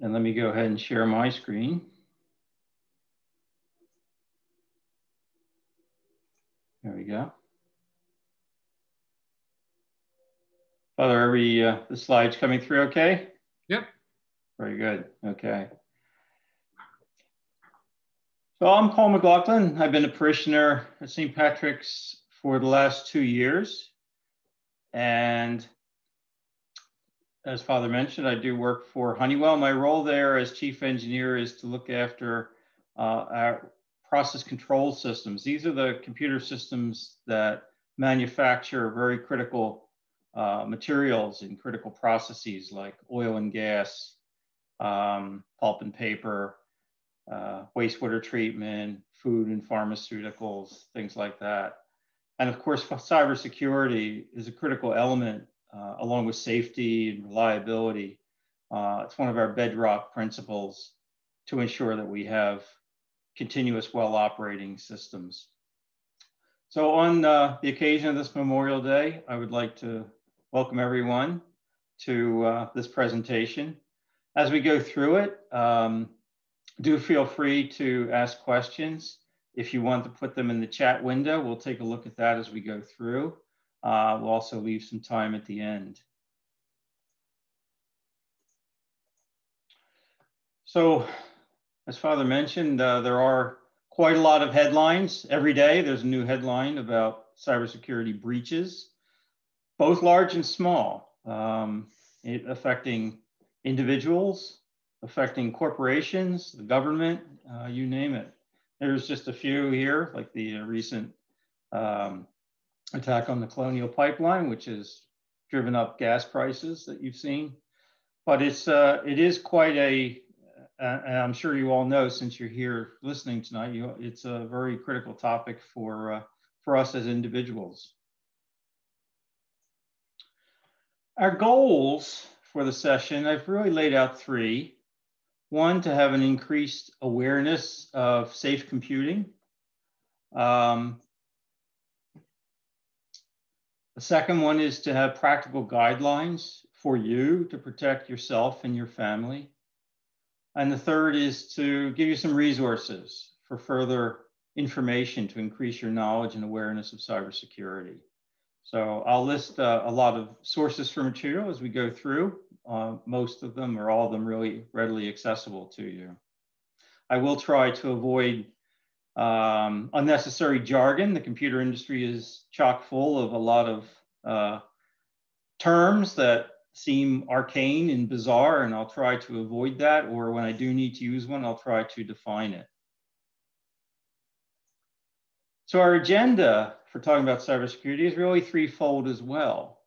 And let me go ahead and share my screen. There we go. Father, are we, uh, the slides coming through okay? Yep. Very good. Okay. So I'm Paul McLaughlin. I've been a parishioner at St. Patrick's for the last two years. And as Father mentioned, I do work for Honeywell. My role there as chief engineer is to look after uh, our process control systems. These are the computer systems that manufacture very critical uh, materials in critical processes like oil and gas, um, pulp and paper, uh, wastewater treatment, food and pharmaceuticals, things like that. And of course, cybersecurity is a critical element uh, along with safety and reliability. Uh, it's one of our bedrock principles to ensure that we have continuous well operating systems. So on uh, the occasion of this Memorial Day, I would like to welcome everyone to uh, this presentation. As we go through it, um, do feel free to ask questions. If you want to put them in the chat window, we'll take a look at that as we go through. Uh, we'll also leave some time at the end. So as Father mentioned, uh, there are quite a lot of headlines every day. There's a new headline about cybersecurity breaches both large and small, um, affecting individuals, affecting corporations, the government, uh, you name it. There's just a few here, like the uh, recent um, attack on the Colonial Pipeline, which has driven up gas prices that you've seen. But it's uh, it is quite a, uh, and I'm sure you all know since you're here listening tonight, you, it's a very critical topic for uh, for us as individuals. Our goals for the session, I've really laid out three. One, to have an increased awareness of safe computing. Um, the second one is to have practical guidelines for you to protect yourself and your family. And the third is to give you some resources for further information to increase your knowledge and awareness of cybersecurity. So I'll list uh, a lot of sources for material as we go through. Uh, most of them or all of them really readily accessible to you. I will try to avoid um, unnecessary jargon. The computer industry is chock full of a lot of uh, terms that seem arcane and bizarre, and I'll try to avoid that. Or when I do need to use one, I'll try to define it. So our agenda for talking about cybersecurity is really threefold as well.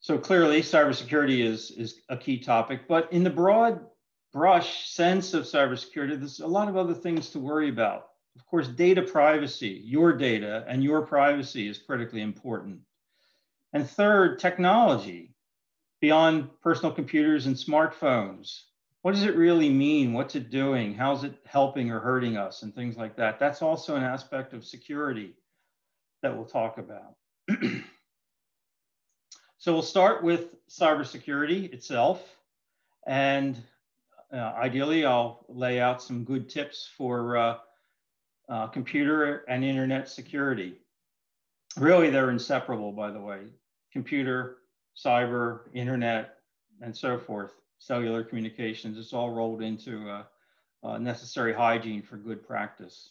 So clearly, cybersecurity is, is a key topic, but in the broad brush sense of cybersecurity, there's a lot of other things to worry about. Of course, data privacy, your data and your privacy is critically important. And third, technology beyond personal computers and smartphones. What does it really mean? What's it doing? How's it helping or hurting us and things like that? That's also an aspect of security that we'll talk about. so we'll start with cybersecurity itself. And uh, ideally, I'll lay out some good tips for uh, uh, computer and internet security. Really, they're inseparable, by the way. Computer, cyber, internet, and so forth, cellular communications, it's all rolled into necessary hygiene for good practice.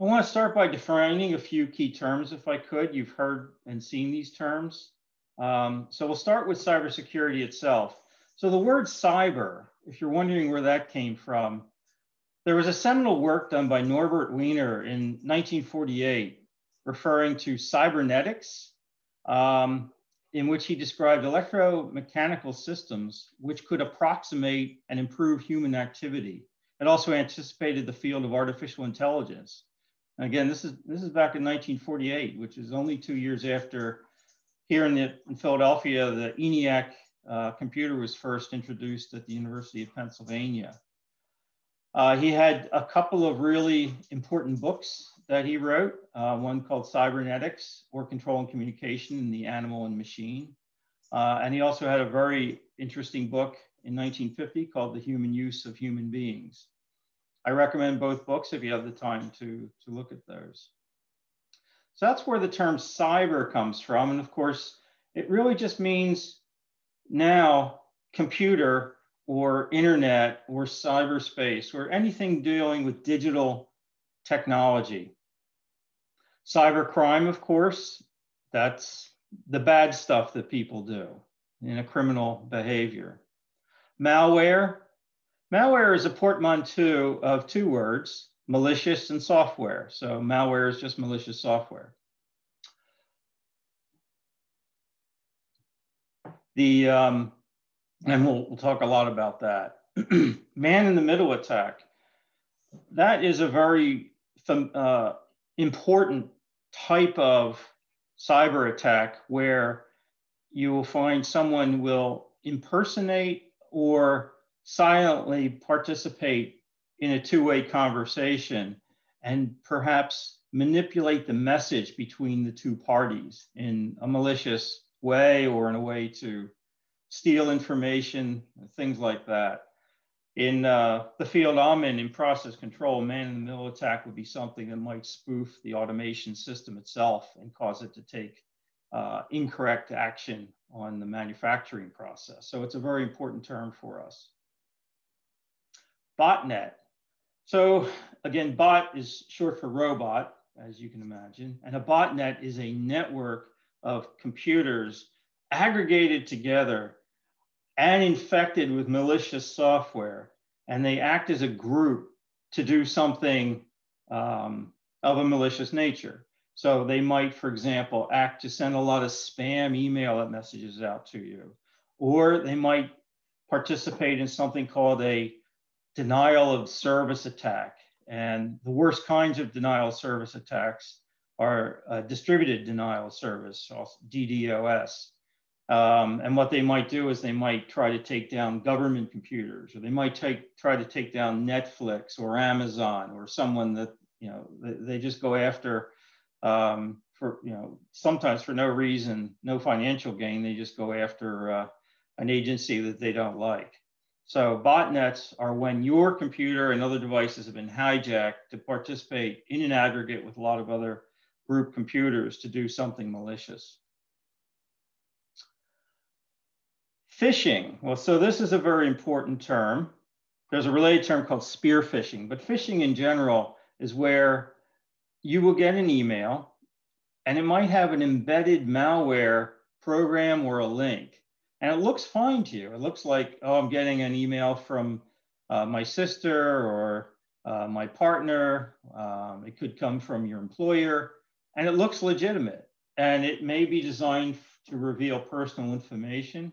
I want to start by defining a few key terms, if I could. You've heard and seen these terms. Um, so we'll start with cybersecurity itself. So the word cyber, if you're wondering where that came from, there was a seminal work done by Norbert Wiener in 1948 referring to cybernetics, um, in which he described electromechanical systems which could approximate and improve human activity. It also anticipated the field of artificial intelligence. Again, this is this is back in 1948, which is only two years after here in, the, in Philadelphia, the ENIAC uh, computer was first introduced at the University of Pennsylvania. Uh, he had a couple of really important books that he wrote, uh, one called Cybernetics or Control and Communication in the Animal and Machine. Uh, and he also had a very interesting book in 1950 called The Human Use of Human Beings. I recommend both books if you have the time to, to look at those. So that's where the term cyber comes from. And of course, it really just means now computer or internet or cyberspace or anything dealing with digital technology. Cybercrime, of course, that's the bad stuff that people do in a criminal behavior. Malware, malware is a portmanteau of two words, malicious and software. So malware is just malicious software. The, um, and we'll, we'll talk a lot about that. Man in the middle attack, that is a very uh, important type of cyber attack where you will find someone will impersonate or silently participate in a two-way conversation and perhaps manipulate the message between the two parties in a malicious way or in a way to steal information, things like that. In uh, the field I'm in, in process control, man in the middle attack would be something that might spoof the automation system itself and cause it to take uh, incorrect action on the manufacturing process. So it's a very important term for us. Botnet. So again, bot is short for robot, as you can imagine. And a botnet is a network of computers aggregated together and infected with malicious software. And they act as a group to do something um, of a malicious nature. So they might, for example, act to send a lot of spam email messages out to you, or they might participate in something called a denial of service attack. And the worst kinds of denial of service attacks are uh, distributed denial of service, DDoS. Um, and what they might do is they might try to take down government computers, or they might take, try to take down Netflix or Amazon or someone that, you know, they, they just go after um, for, you know, sometimes for no reason, no financial gain. They just go after uh, an agency that they don't like. So botnets are when your computer and other devices have been hijacked to participate in an aggregate with a lot of other group computers to do something malicious. Phishing. Well, so this is a very important term. There's a related term called spear phishing, but phishing in general is where you will get an email and it might have an embedded malware program or a link. And it looks fine to you. It looks like, oh, I'm getting an email from uh, my sister or uh, my partner. Um, it could come from your employer. And it looks legitimate. And it may be designed to reveal personal information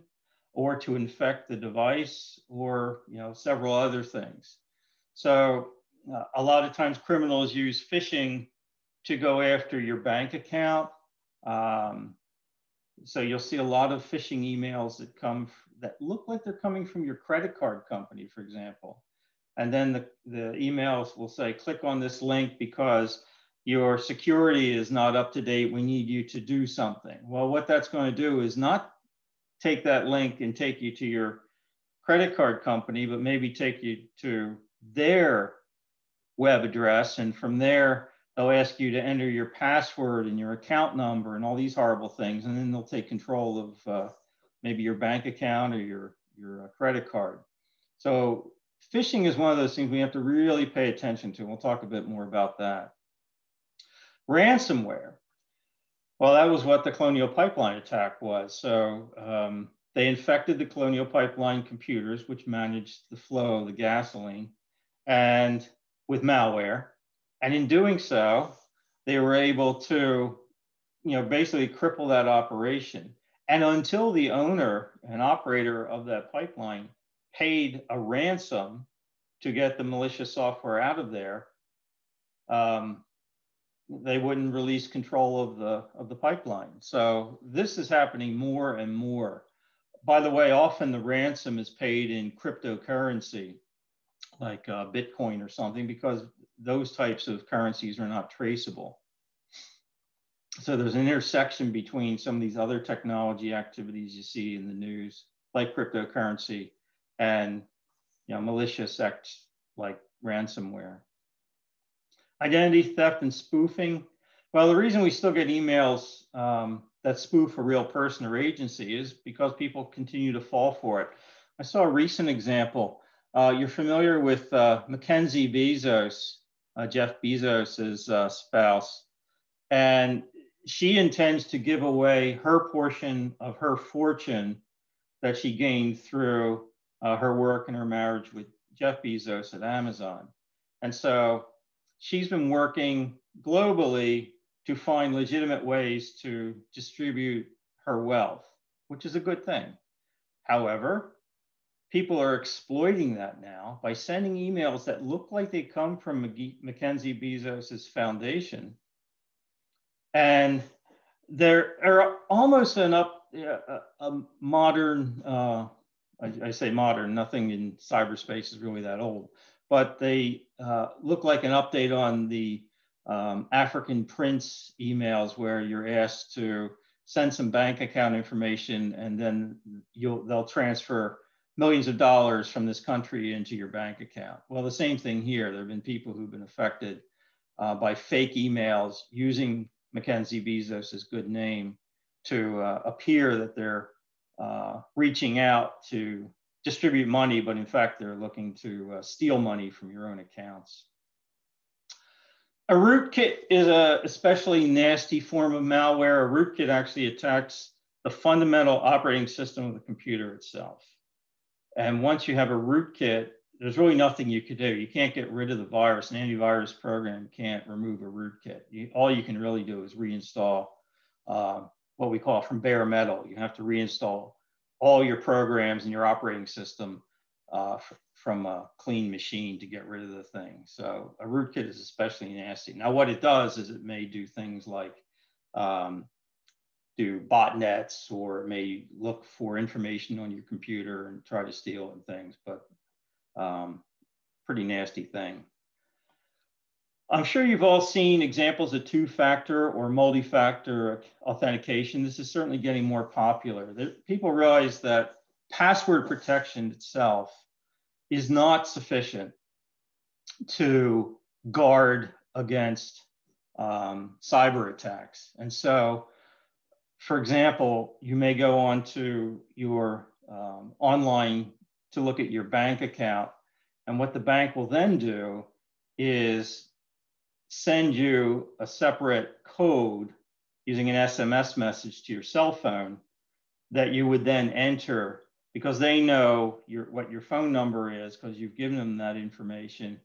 or to infect the device or you know several other things. So uh, a lot of times criminals use phishing to go after your bank account. Um, so you'll see a lot of phishing emails that come that look like they're coming from your credit card company, for example. And then the, the emails will say, click on this link because your security is not up to date. We need you to do something. Well, what that's going to do is not take that link and take you to your credit card company, but maybe take you to their web address. And from there, they'll ask you to enter your password and your account number and all these horrible things. And then they'll take control of uh, maybe your bank account or your, your uh, credit card. So phishing is one of those things we have to really pay attention to. We'll talk a bit more about that. Ransomware. Well, that was what the Colonial Pipeline attack was. So um, they infected the Colonial Pipeline computers, which managed the flow of the gasoline, and with malware. And in doing so, they were able to, you know, basically cripple that operation. And until the owner and operator of that pipeline paid a ransom to get the malicious software out of there, um, they wouldn't release control of the of the pipeline. So this is happening more and more. By the way, often the ransom is paid in cryptocurrency, like uh, Bitcoin or something, because those types of currencies are not traceable. so there's an intersection between some of these other technology activities you see in the news, like cryptocurrency, and you know, malicious acts like ransomware. Identity theft and spoofing. Well, the reason we still get emails um, that spoof a real person or agency is because people continue to fall for it. I saw a recent example. Uh, you're familiar with uh, Mackenzie Bezos, uh, Jeff Bezos's uh, spouse, and she intends to give away her portion of her fortune that she gained through uh, her work and her marriage with Jeff Bezos at Amazon. And so she's been working globally to find legitimate ways to distribute her wealth, which is a good thing. However, people are exploiting that now by sending emails that look like they come from Mackenzie Bezos's foundation. And there are almost an up, a, a modern, uh, I, I, say modern, nothing in cyberspace is really that old, but they uh, look like an update on the um, African Prince emails where you're asked to send some bank account information and then you'll they'll transfer millions of dollars from this country into your bank account. Well, the same thing here. There have been people who've been affected uh, by fake emails using Mackenzie Bezos's good name to uh, appear that they're uh, reaching out to distribute money, but in fact, they're looking to uh, steal money from your own accounts. A rootkit is a especially nasty form of malware. A rootkit actually attacks the fundamental operating system of the computer itself. And once you have a rootkit, there's really nothing you could do. You can't get rid of the virus. An antivirus program can't remove a rootkit. You, all you can really do is reinstall uh, what we call from bare metal. You have to reinstall all your programs and your operating system uh, from a clean machine to get rid of the thing. So a rootkit is especially nasty. Now, what it does is it may do things like um, do botnets or it may look for information on your computer and try to steal and things, but um, pretty nasty thing. I'm sure you've all seen examples of two-factor or multi-factor authentication. This is certainly getting more popular. People realize that password protection itself is not sufficient to guard against um, cyber attacks. And so, for example, you may go on to your um, online to look at your bank account. And what the bank will then do is send you a separate code using an SMS message to your cell phone that you would then enter because they know your, what your phone number is because you've given them that information.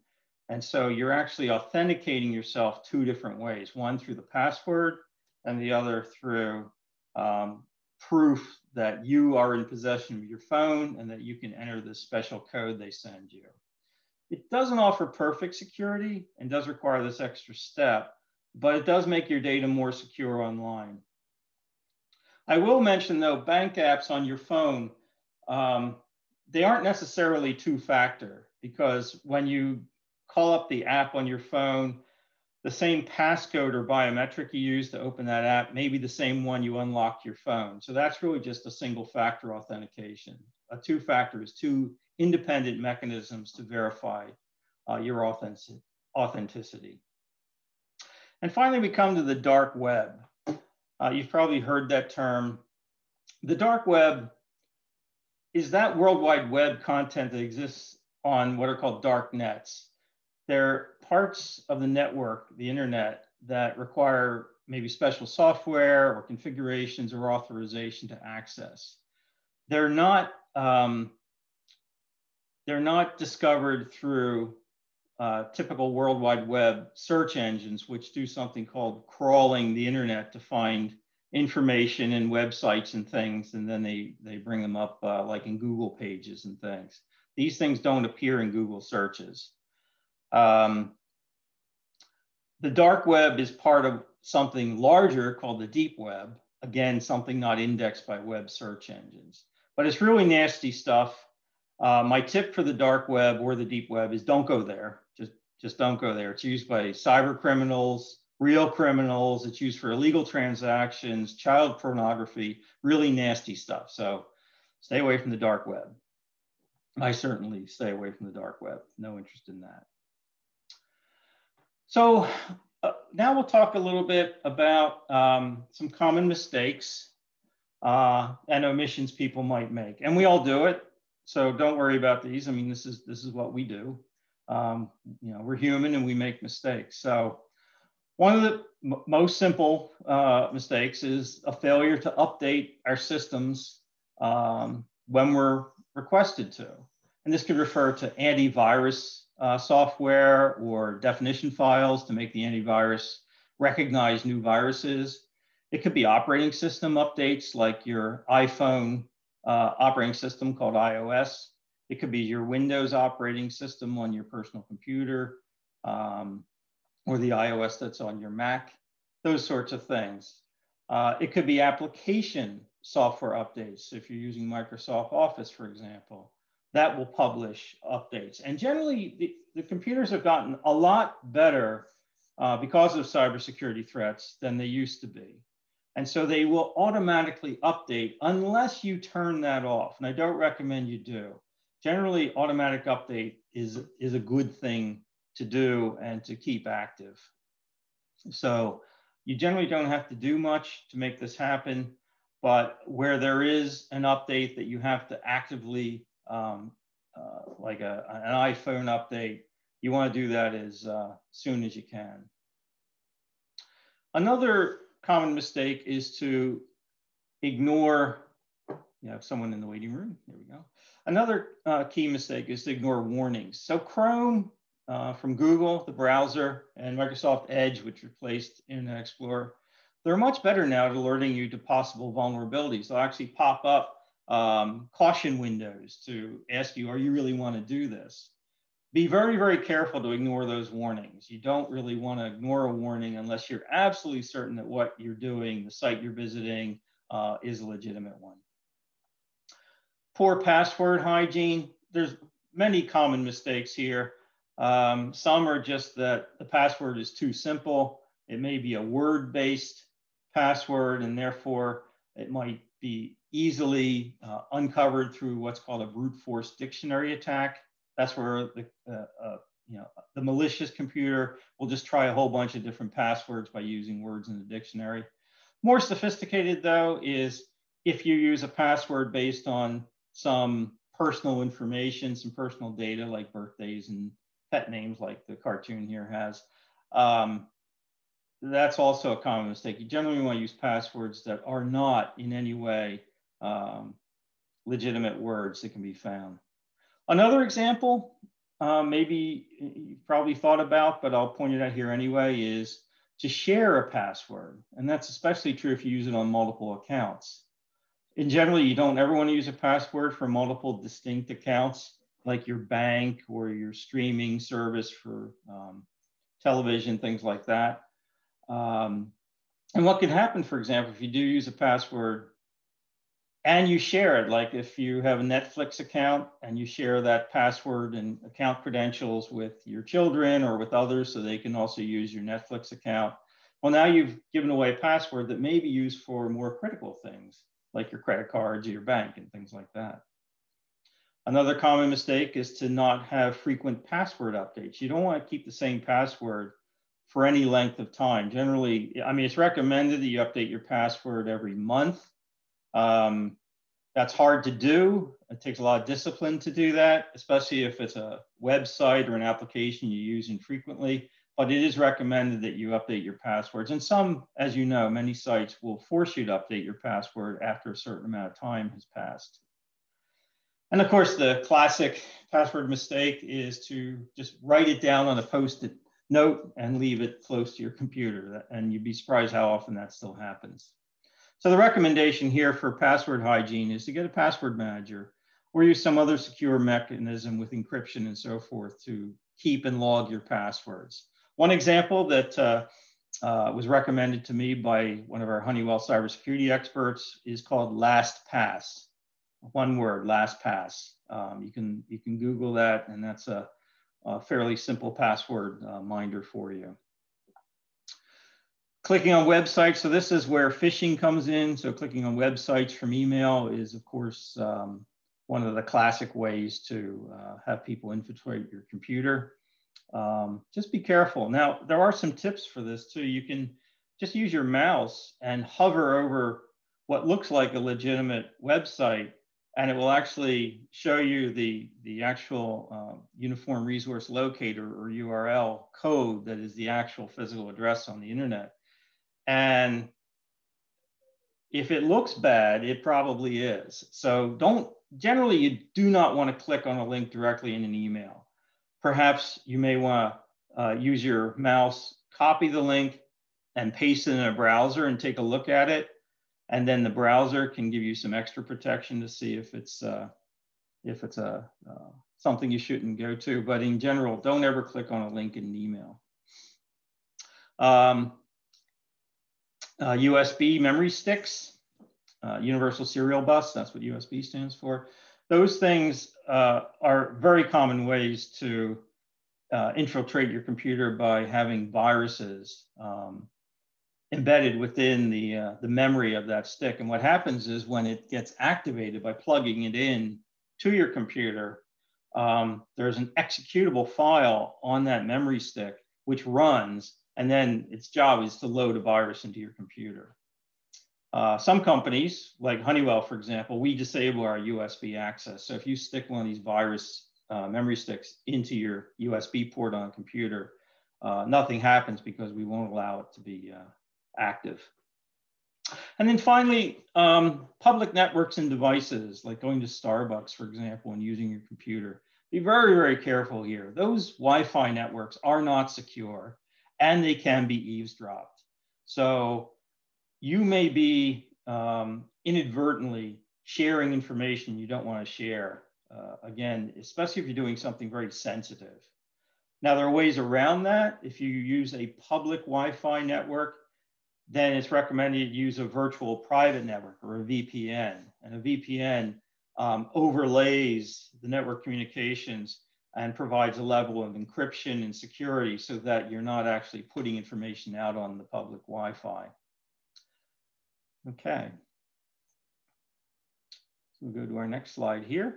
And so you're actually authenticating yourself two different ways, one through the password and the other through um, proof that you are in possession of your phone and that you can enter the special code they send you. It doesn't offer perfect security and does require this extra step, but it does make your data more secure online. I will mention though, bank apps on your phone, um, they aren't necessarily two-factor because when you call up the app on your phone, the same passcode or biometric you use to open that app may be the same one you unlock your phone. So that's really just a single factor authentication. A two factor is two independent mechanisms to verify uh, your authentic authenticity. And finally, we come to the dark web. Uh, you've probably heard that term. The dark web is that World Wide Web content that exists on what are called dark nets. They're parts of the network, the internet, that require maybe special software or configurations or authorization to access. They're not um, they're not discovered through uh, typical World Wide Web search engines, which do something called crawling the internet to find information in websites and things, and then they, they bring them up uh, like in Google pages and things. These things don't appear in Google searches. Um, the dark web is part of something larger called the deep web. Again, something not indexed by web search engines, but it's really nasty stuff. Uh, my tip for the dark web or the deep web is don't go there. Just, just don't go there. It's used by cyber criminals, real criminals. It's used for illegal transactions, child pornography, really nasty stuff. So stay away from the dark web. I certainly stay away from the dark web. No interest in that. So uh, now we'll talk a little bit about um, some common mistakes uh, and omissions people might make. And we all do it. So don't worry about these. I mean, this is, this is what we do. Um, you know, we're human and we make mistakes. So one of the most simple uh, mistakes is a failure to update our systems um, when we're requested to. And this could refer to antivirus uh, software or definition files to make the antivirus recognize new viruses. It could be operating system updates like your iPhone uh, operating system called iOS. It could be your Windows operating system on your personal computer um, or the iOS that's on your Mac, those sorts of things. Uh, it could be application software updates. If you're using Microsoft Office, for example, that will publish updates. And generally, the, the computers have gotten a lot better uh, because of cybersecurity threats than they used to be. And so they will automatically update unless you turn that off. And I don't recommend you do. Generally, automatic update is, is a good thing to do and to keep active. So you generally don't have to do much to make this happen, but where there is an update that you have to actively, um, uh, like a, an iPhone update, you want to do that as uh, soon as you can. Another common mistake is to ignore, you have someone in the waiting room, there we go. Another uh, key mistake is to ignore warnings. So Chrome uh, from Google, the browser, and Microsoft Edge, which replaced Internet Explorer, they're much better now at alerting you to possible vulnerabilities. They'll actually pop up um, caution windows to ask you, are you really want to do this? Be very, very careful to ignore those warnings. You don't really want to ignore a warning unless you're absolutely certain that what you're doing, the site you're visiting, uh, is a legitimate one. Poor password hygiene. There's many common mistakes here. Um, some are just that the password is too simple. It may be a word-based password, and therefore it might be easily uh, uncovered through what's called a brute force dictionary attack. That's where the, uh, uh, you know, the malicious computer will just try a whole bunch of different passwords by using words in the dictionary. More sophisticated though is if you use a password based on some personal information, some personal data like birthdays and pet names like the cartoon here has. Um, that's also a common mistake. You generally want to use passwords that are not in any way um, legitimate words that can be found. Another example, uh, maybe you've probably thought about, but I'll point it out here anyway, is to share a password. And that's especially true if you use it on multiple accounts. In general, you don't ever want to use a password for multiple distinct accounts like your bank or your streaming service for um, television, things like that. Um, and what can happen, for example, if you do use a password and you share it, like if you have a Netflix account and you share that password and account credentials with your children or with others so they can also use your Netflix account. Well, now you've given away a password that may be used for more critical things like your credit cards or your bank and things like that. Another common mistake is to not have frequent password updates. You don't want to keep the same password for any length of time. Generally, I mean, it's recommended that you update your password every month. Um, that's hard to do. It takes a lot of discipline to do that, especially if it's a website or an application you use infrequently. But it is recommended that you update your passwords. And some, as you know, many sites will force you to update your password after a certain amount of time has passed. And of course, the classic password mistake is to just write it down on a post-it note and leave it close to your computer. And you'd be surprised how often that still happens. So the recommendation here for password hygiene is to get a password manager or use some other secure mechanism with encryption and so forth to keep and log your passwords. One example that uh, uh, was recommended to me by one of our Honeywell cybersecurity experts is called LastPass one word, LastPass. Um, you can you can Google that, and that's a, a fairly simple password uh, minder for you. Clicking on websites. So this is where phishing comes in. So clicking on websites from email is, of course, um, one of the classic ways to uh, have people infiltrate your computer. Um, just be careful. Now, there are some tips for this too. You can just use your mouse and hover over what looks like a legitimate website, and it will actually show you the, the actual uh, Uniform Resource Locator or URL code that is the actual physical address on the internet. And if it looks bad, it probably is. So don't, generally you do not want to click on a link directly in an email. Perhaps you may want to uh, use your mouse, copy the link and paste it in a browser and take a look at it. And then the browser can give you some extra protection to see if it's, uh, if it's a, uh, something you shouldn't go to. But in general, don't ever click on a link in an email. Um, uh, USB memory sticks, uh, Universal Serial Bus, that's what USB stands for. Those things uh, are very common ways to uh, infiltrate your computer by having viruses um, embedded within the, uh, the memory of that stick. And what happens is when it gets activated by plugging it in to your computer, um, there's an executable file on that memory stick which runs and then its job is to load a virus into your computer. Uh, some companies, like Honeywell, for example, we disable our USB access. So if you stick one of these virus uh, memory sticks into your USB port on a computer, uh, nothing happens because we won't allow it to be uh, active. And then finally, um, public networks and devices, like going to Starbucks, for example, and using your computer. Be very, very careful here. Those Wi-Fi networks are not secure and they can be eavesdropped. So you may be um, inadvertently sharing information you don't want to share. Uh, again, especially if you're doing something very sensitive. Now, there are ways around that. If you use a public Wi Fi network, then it's recommended you use a virtual private network or a VPN. And a VPN um, overlays the network communications and provides a level of encryption and security so that you're not actually putting information out on the public Wi-Fi. Okay. So we'll go to our next slide here.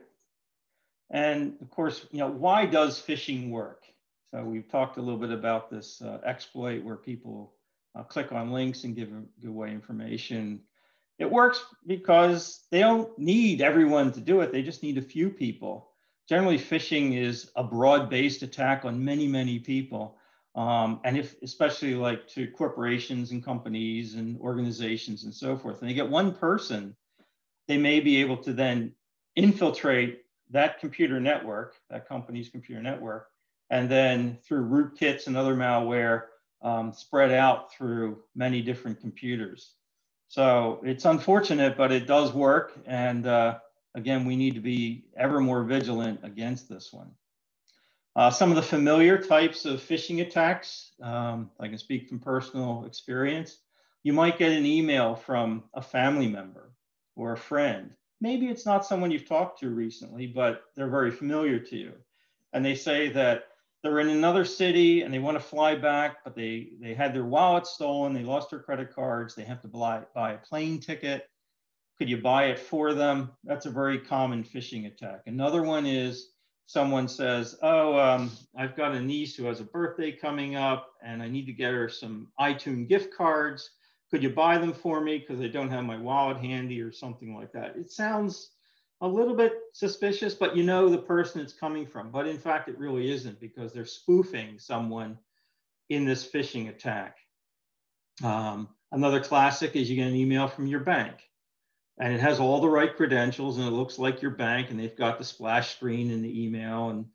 And of course, you know, why does phishing work? So we've talked a little bit about this uh, exploit where people uh, click on links and give, give away information. It works because they don't need everyone to do it. They just need a few people generally phishing is a broad-based attack on many, many people. Um, and if, especially like to corporations and companies and organizations and so forth, and they get one person, they may be able to then infiltrate that computer network, that company's computer network, and then through rootkits and other malware, um, spread out through many different computers. So it's unfortunate, but it does work. And uh, again, we need to be ever more vigilant against this one. Uh, some of the familiar types of phishing attacks, um, I can speak from personal experience. You might get an email from a family member or a friend. Maybe it's not someone you've talked to recently, but they're very familiar to you. And they say that they're in another city and they want to fly back, but they, they had their wallet stolen, they lost their credit cards, they have to buy, buy a plane ticket could you buy it for them? That's a very common phishing attack. Another one is someone says, oh, um, I've got a niece who has a birthday coming up and I need to get her some iTunes gift cards. Could you buy them for me because I don't have my wallet handy or something like that? It sounds a little bit suspicious, but you know the person it's coming from. But in fact, it really isn't because they're spoofing someone in this phishing attack. Um, another classic is you get an email from your bank and it has all the right credentials and it looks like your bank and they've got the splash screen in the email and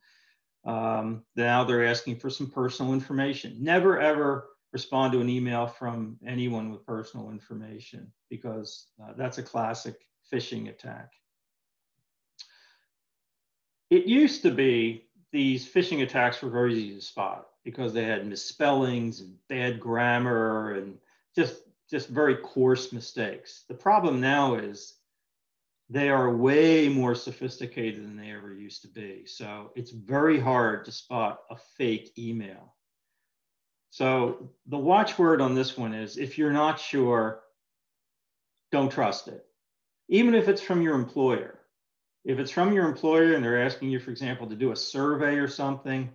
um, now they're asking for some personal information. Never ever respond to an email from anyone with personal information because uh, that's a classic phishing attack. It used to be these phishing attacks were very easy to spot because they had misspellings and bad grammar and just just very coarse mistakes. The problem now is they are way more sophisticated than they ever used to be. So it's very hard to spot a fake email. So the watchword on this one is if you're not sure, don't trust it. Even if it's from your employer. If it's from your employer and they're asking you, for example, to do a survey or something,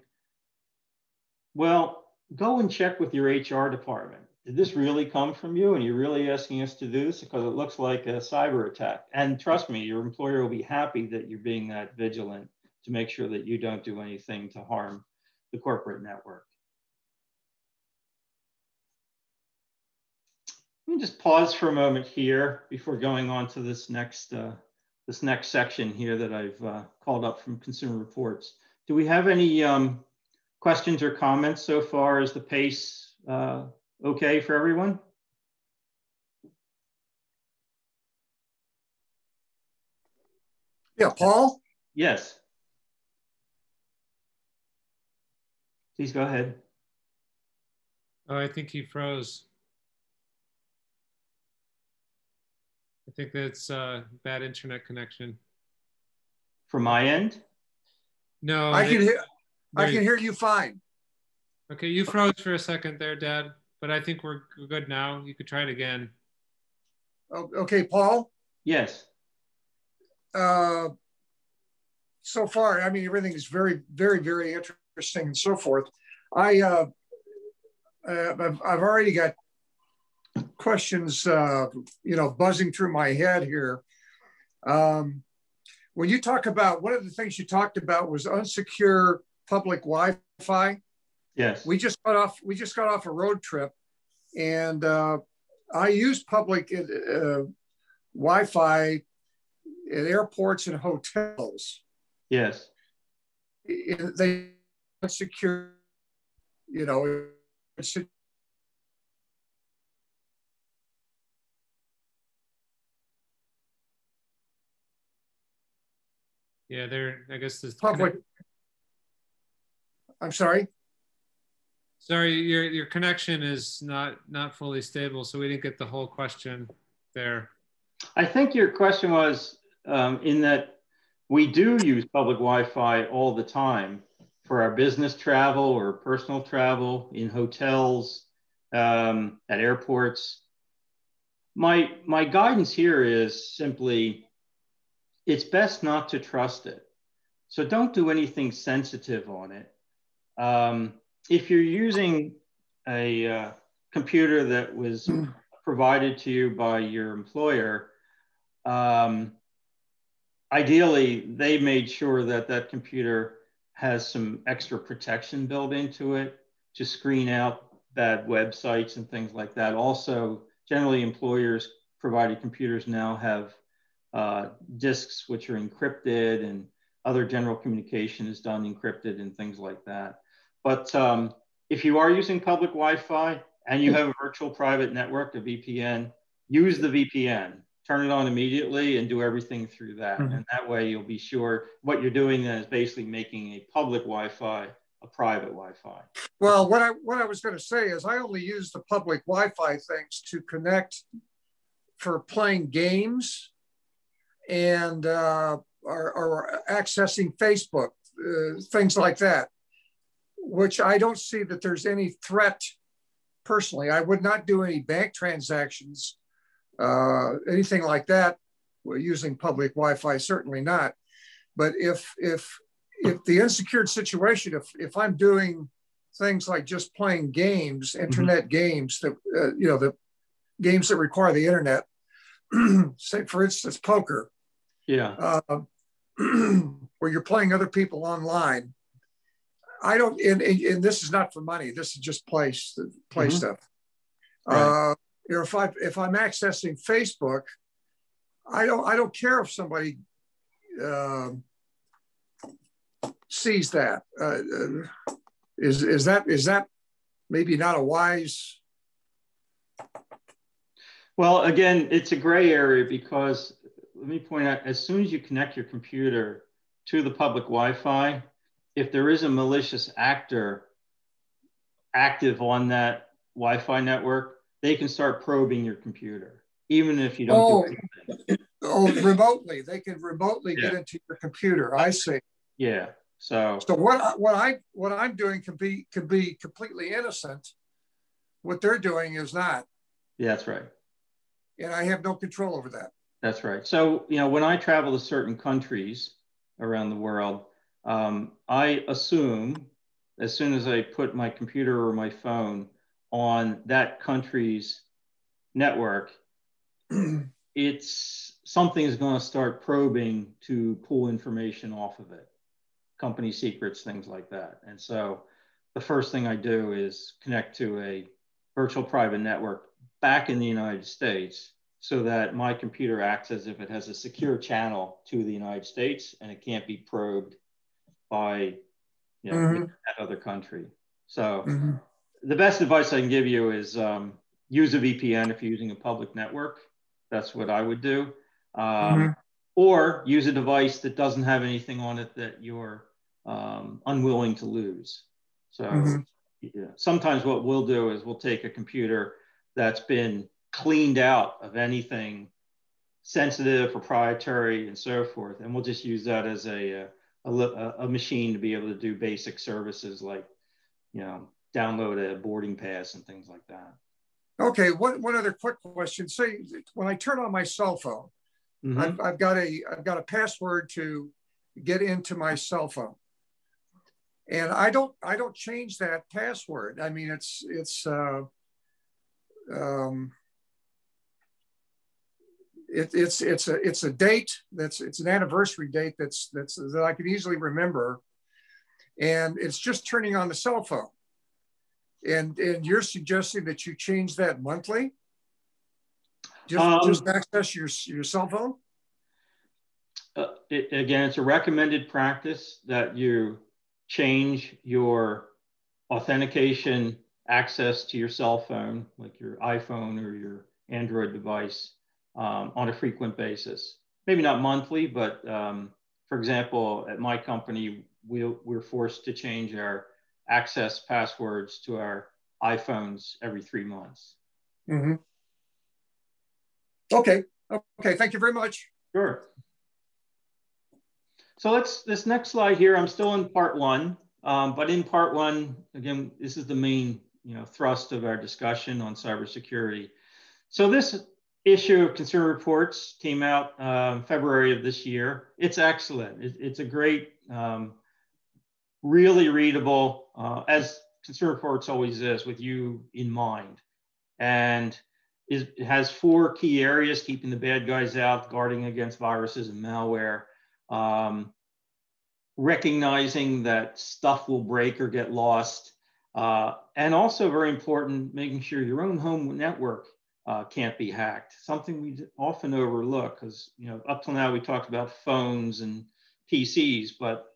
well, go and check with your HR department. Did this really come from you? And you're really asking us to do this because it looks like a cyber attack. And trust me, your employer will be happy that you're being that vigilant to make sure that you don't do anything to harm the corporate network. Let me just pause for a moment here before going on to this next uh, this next section here that I've uh, called up from Consumer Reports. Do we have any um, questions or comments so far? as the pace uh, okay for everyone? Yeah, Paul? Yes. Please go ahead. Oh, I think he froze. I think that's uh, bad internet connection. From my end? No. I can hear I can hear you fine. Okay, you froze for a second there, Dad, but I think we're good now. You could try it again. Okay, Paul? Yes. Uh, so far, I mean, everything is very, very, very interesting and so forth. I, uh, uh, I've, I've already got questions, uh, you know, buzzing through my head here. Um, when you talk about one of the things you talked about was unsecure public Wi-Fi. Yes. We just got off. We just got off a road trip, and uh, I use public uh, Wi-Fi at airports and hotels. Yes. They secure, you know, Yeah, there. I guess this public. I'm sorry. Sorry, your your connection is not not fully stable, so we didn't get the whole question there. I think your question was um, in that we do use public Wi-Fi all the time for our business travel or personal travel in hotels, um, at airports. My my guidance here is simply it's best not to trust it. So don't do anything sensitive on it. Um, if you're using a uh, computer that was provided to you by your employer, um, ideally they made sure that that computer has some extra protection built into it to screen out bad websites and things like that. Also, generally employers provided computers now have uh, disks which are encrypted and other general communication is done encrypted and things like that. But um, if you are using public Wi-Fi and you have a virtual private network, a VPN, use the VPN. Turn it on immediately and do everything through that. Mm-hmm. And that way you'll be sure what you're doing is basically making a public Wi-Fi a private Wi-Fi. Well, what I what I was going to say is I only use the public Wi-Fi things to connect for playing games and uh, or, or, accessing Facebook, uh, things like that, which I don't see that there's any threat personally. I would not do any bank transactions, uh, anything like that using public Wi-Fi, certainly not. But if if if the insecure situation, if if I'm doing things like just playing games, mm-hmm. internet mm-hmm. games that uh, you know the games that require the internet, say for instance poker, yeah. Uh, where you're playing other people online. I don't, and, and, this is not for money. This is just play, play mm-hmm. stuff. Right. Uh, you know, if I if I'm accessing Facebook, I don't I don't care if somebody uh, sees that. Uh, uh, is is that is that maybe not a wise? Well, again, it's a gray area because let me point out, as soon as you connect your computer to the public Wi-Fi, if there is a malicious actor active on that Wi-Fi network, they can start probing your computer, even if you don't oh, do anything. Oh, remotely, they can remotely yeah. get into your computer. I see. Yeah. So. So what what I what I'm doing can be can be completely innocent, what they're doing is not. Yeah, that's right. And I have no control over that. That's right. So, you know, when I travel to certain countries around the world, um, I assume as soon as I put my computer or my phone on that country's network, it's something is going to start probing to pull information off of it, company secrets, things like that. And so the first thing I do is connect to a virtual private network back in the United States so that my computer acts as if it has a secure channel to the United States and it can't be probed by you know mm-hmm. that other country. So mm-hmm. the best advice I can give you is um, use a VPN if you're using a public network. That's what I would do. Um, mm-hmm. Or use a device that doesn't have anything on it that you're um, unwilling to lose. So mm-hmm. yeah, sometimes what we'll do is we'll take a computer that's been cleaned out of anything sensitive, proprietary, and so forth, and we'll just use that as a, a, a machine to be able to do basic services like, you know, download a boarding pass and things like that. Okay, one, one other quick question. Say when I turn on my cell phone, mm-hmm. I've, I've got a I've got a password to get into my cell phone, and I don't I don't change that password. I mean, it's it's uh, um, it, it's it's a it's a date that's it's an anniversary date that's that's that I can easily remember, and it's just turning on the cell phone. And, and you're suggesting that you change that monthly? Just, um, just access your, your cell phone? Uh, it, again, it's a recommended practice that you change your authentication access to your cell phone, like your iPhone or your Android device, um, on a frequent basis. Maybe not monthly, but um, for example, at my company, we, we're forced to change our access passwords to our iPhones every three months. Mm-hmm. Okay. Okay. Thank you very much. Sure. So let's this next slide here. I'm still in part one, um, but in part one, again, this is the main you know thrust of our discussion on cybersecurity. So this issue of Consumer Reports came out um, February of this year. It's excellent. It, it's a great um, really readable, uh, as Consumer Reports always is, with you in mind. And is, it has four key areas keeping the bad guys out, guarding against viruses and malware, um, recognizing that stuff will break or get lost, uh, and also very important, making sure your own home network uh, can't be hacked. Something we often overlook because you know up till now we talked about phones and PCs, but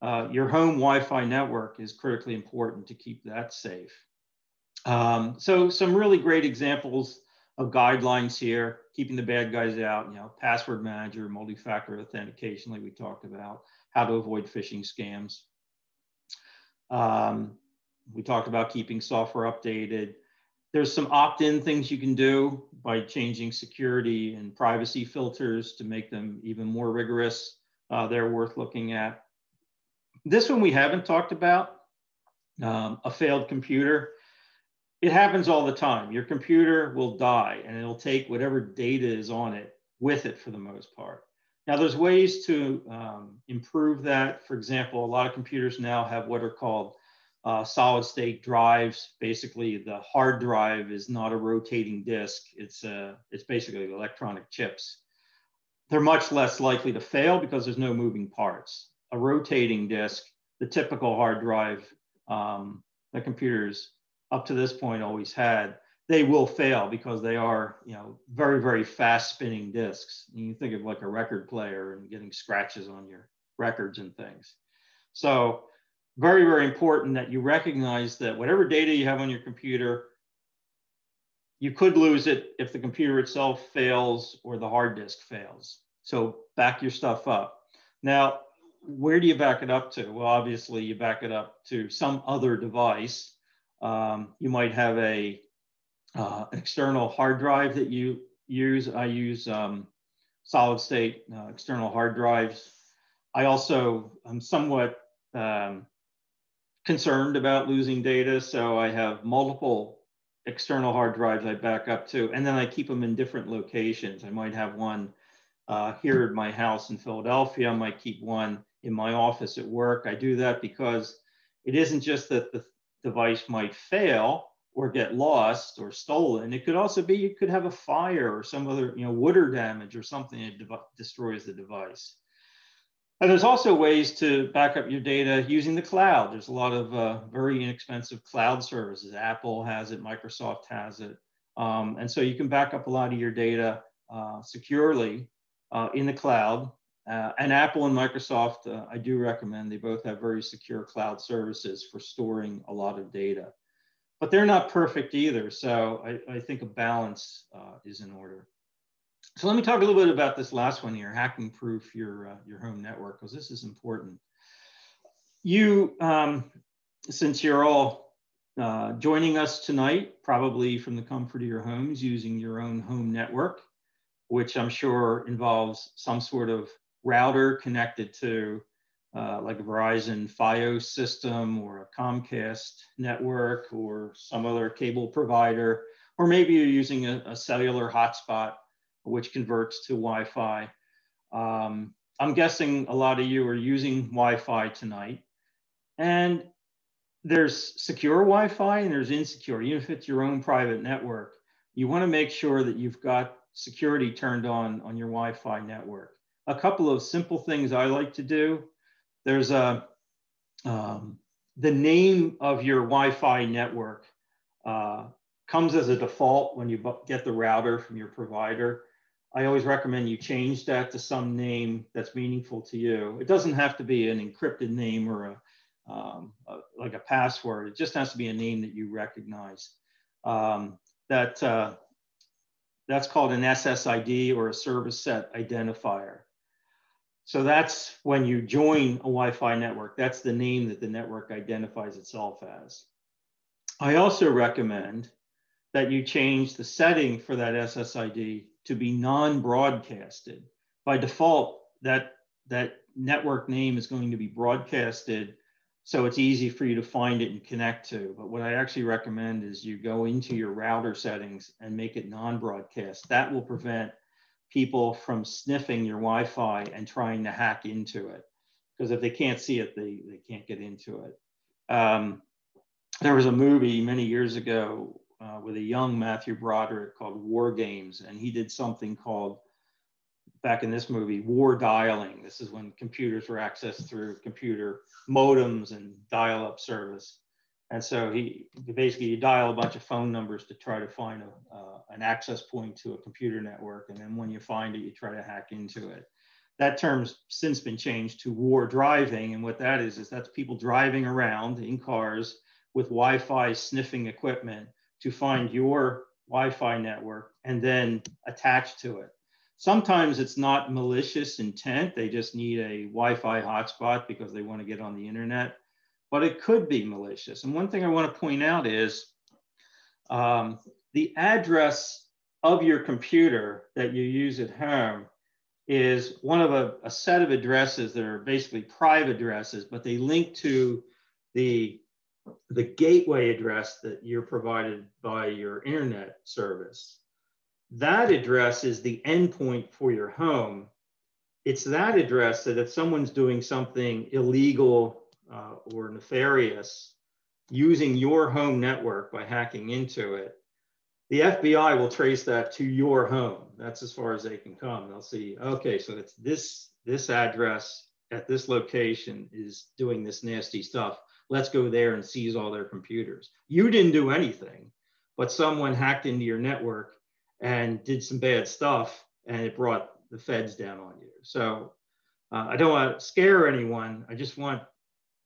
uh, your home Wi-Fi network is critically important to keep that safe. Um, so some really great examples of guidelines here, keeping the bad guys out, you know, password manager, multi-factor authentication, like we talked about, how to avoid phishing scams. Um, we talked about keeping software updated. There's some opt-in things you can do by changing security and privacy filters to make them even more rigorous. Uh, they're worth looking at. This one we haven't talked about, um, a failed computer. It happens all the time. Your computer will die and it'll take whatever data is on it with it for the most part. Now there's ways to um, improve that. For example, a lot of computers now have what are called uh, solid state drives. Basically, the hard drive is not a rotating disk. It's, a, it's basically electronic chips. They're much less likely to fail because there's no moving parts a rotating disk, the typical hard drive um, that computers up to this point always had, they will fail because they are, you know, very, very fast spinning disks. You think of like a record player and getting scratches on your records and things. So very, very important that you recognize that whatever data you have on your computer, you could lose it if the computer itself fails or the hard disk fails. So back your stuff up. Now, where do you back it up to? Well, obviously you back it up to some other device. Um, you might have a uh, external hard drive that you use. I use um, solid state uh, external hard drives. I also am somewhat um, concerned about losing data, so I have multiple external hard drives I back up to, and then I keep them in different locations. I might have one uh, here at my house in Philadelphia. I might keep one in my office at work. I do that because it isn't just that the device might fail or get lost or stolen. It could also be you could have a fire or some other, you know, water damage or something that destroys the device. And there's also ways to back up your data using the cloud. There's a lot of uh, very inexpensive cloud services. Apple has it, Microsoft has it. Um, and so you can back up a lot of your data uh, securely uh, in the cloud. Uh, and Apple and Microsoft, uh, I do recommend, they both have very secure cloud services for storing a lot of data. But they're not perfect either. So I, I think a balance uh, is in order. So let me talk a little bit about this last one here, hacking proof your, uh, your home network, because this is important. You, um, since you're all uh, joining us tonight, probably from the comfort of your homes using your own home network, which I'm sure involves some sort of router connected to uh, like a Verizon Fios system or a Comcast network or some other cable provider, or maybe you're using a, a cellular hotspot which converts to Wi-Fi. Um, I'm guessing a lot of you are using Wi-Fi tonight. And there's secure Wi-Fi and there's insecure. Even if it's your own private network, you want to make sure that you've got security turned on on your Wi-Fi network. A couple of simple things I like to do. There's a um, the name of your Wi-Fi network uh, comes as a default when you get the router from your provider. I always recommend you change that to some name that's meaningful to you. It doesn't have to be an encrypted name or a, um, a like a password. It just has to be a name that you recognize. Um, that uh, that's called an SSID or a service set identifier. So that's when you join a Wi-Fi network. That's the name that the network identifies itself as. I also recommend that you change the setting for that SSID to be non-broadcasted. By default, that, that network name is going to be broadcasted so it's easy for you to find it and connect to. But what I actually recommend is you go into your router settings and make it non-broadcast. That will prevent people from sniffing your Wi-Fi and trying to hack into it. Because if they can't see it, they, they can't get into it. Um, there was a movie many years ago uh, with a young Matthew Broderick called War Games, and he did something called back in this movie war dialing. This is when computers were accessed through computer modems and dial-up service. And so he basically you dial a bunch of phone numbers to try to find a, uh, an access point to a computer network, and then when you find it, you try to hack into it. That term's since been changed to war driving, and what that is is that's people driving around in cars with Wi-Fi sniffing equipment to find your Wi-Fi network and then attach to it. Sometimes it's not malicious intent. They just need a Wi-Fi hotspot because they want to get on the internet, but it could be malicious. And one thing I want to point out is um, the address of your computer that you use at home is one of a, a set of addresses that are basically private addresses, but they link to the the gateway address that you're provided by your internet service. That address is the endpoint for your home. It's that address that if someone's doing something illegal uh, or nefarious using your home network by hacking into it, the FBI will trace that to your home. That's as far as they can come. They'll see, okay, so it's this this address at this location is doing this nasty stuff let's go there and seize all their computers. You didn't do anything, but someone hacked into your network and did some bad stuff, and it brought the feds down on you. So uh, I don't want to scare anyone. I just want,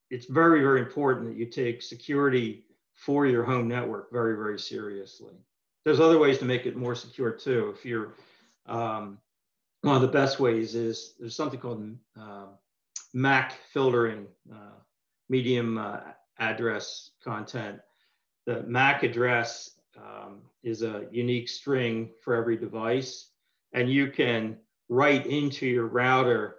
it's very, very important that you take security for your home network very, very seriously. There's other ways to make it more secure too. If you're, um, one of the best ways is there's something called uh, MAC filtering. Uh, medium uh, address content. The MAC address um, is a unique string for every device, and you can write into your router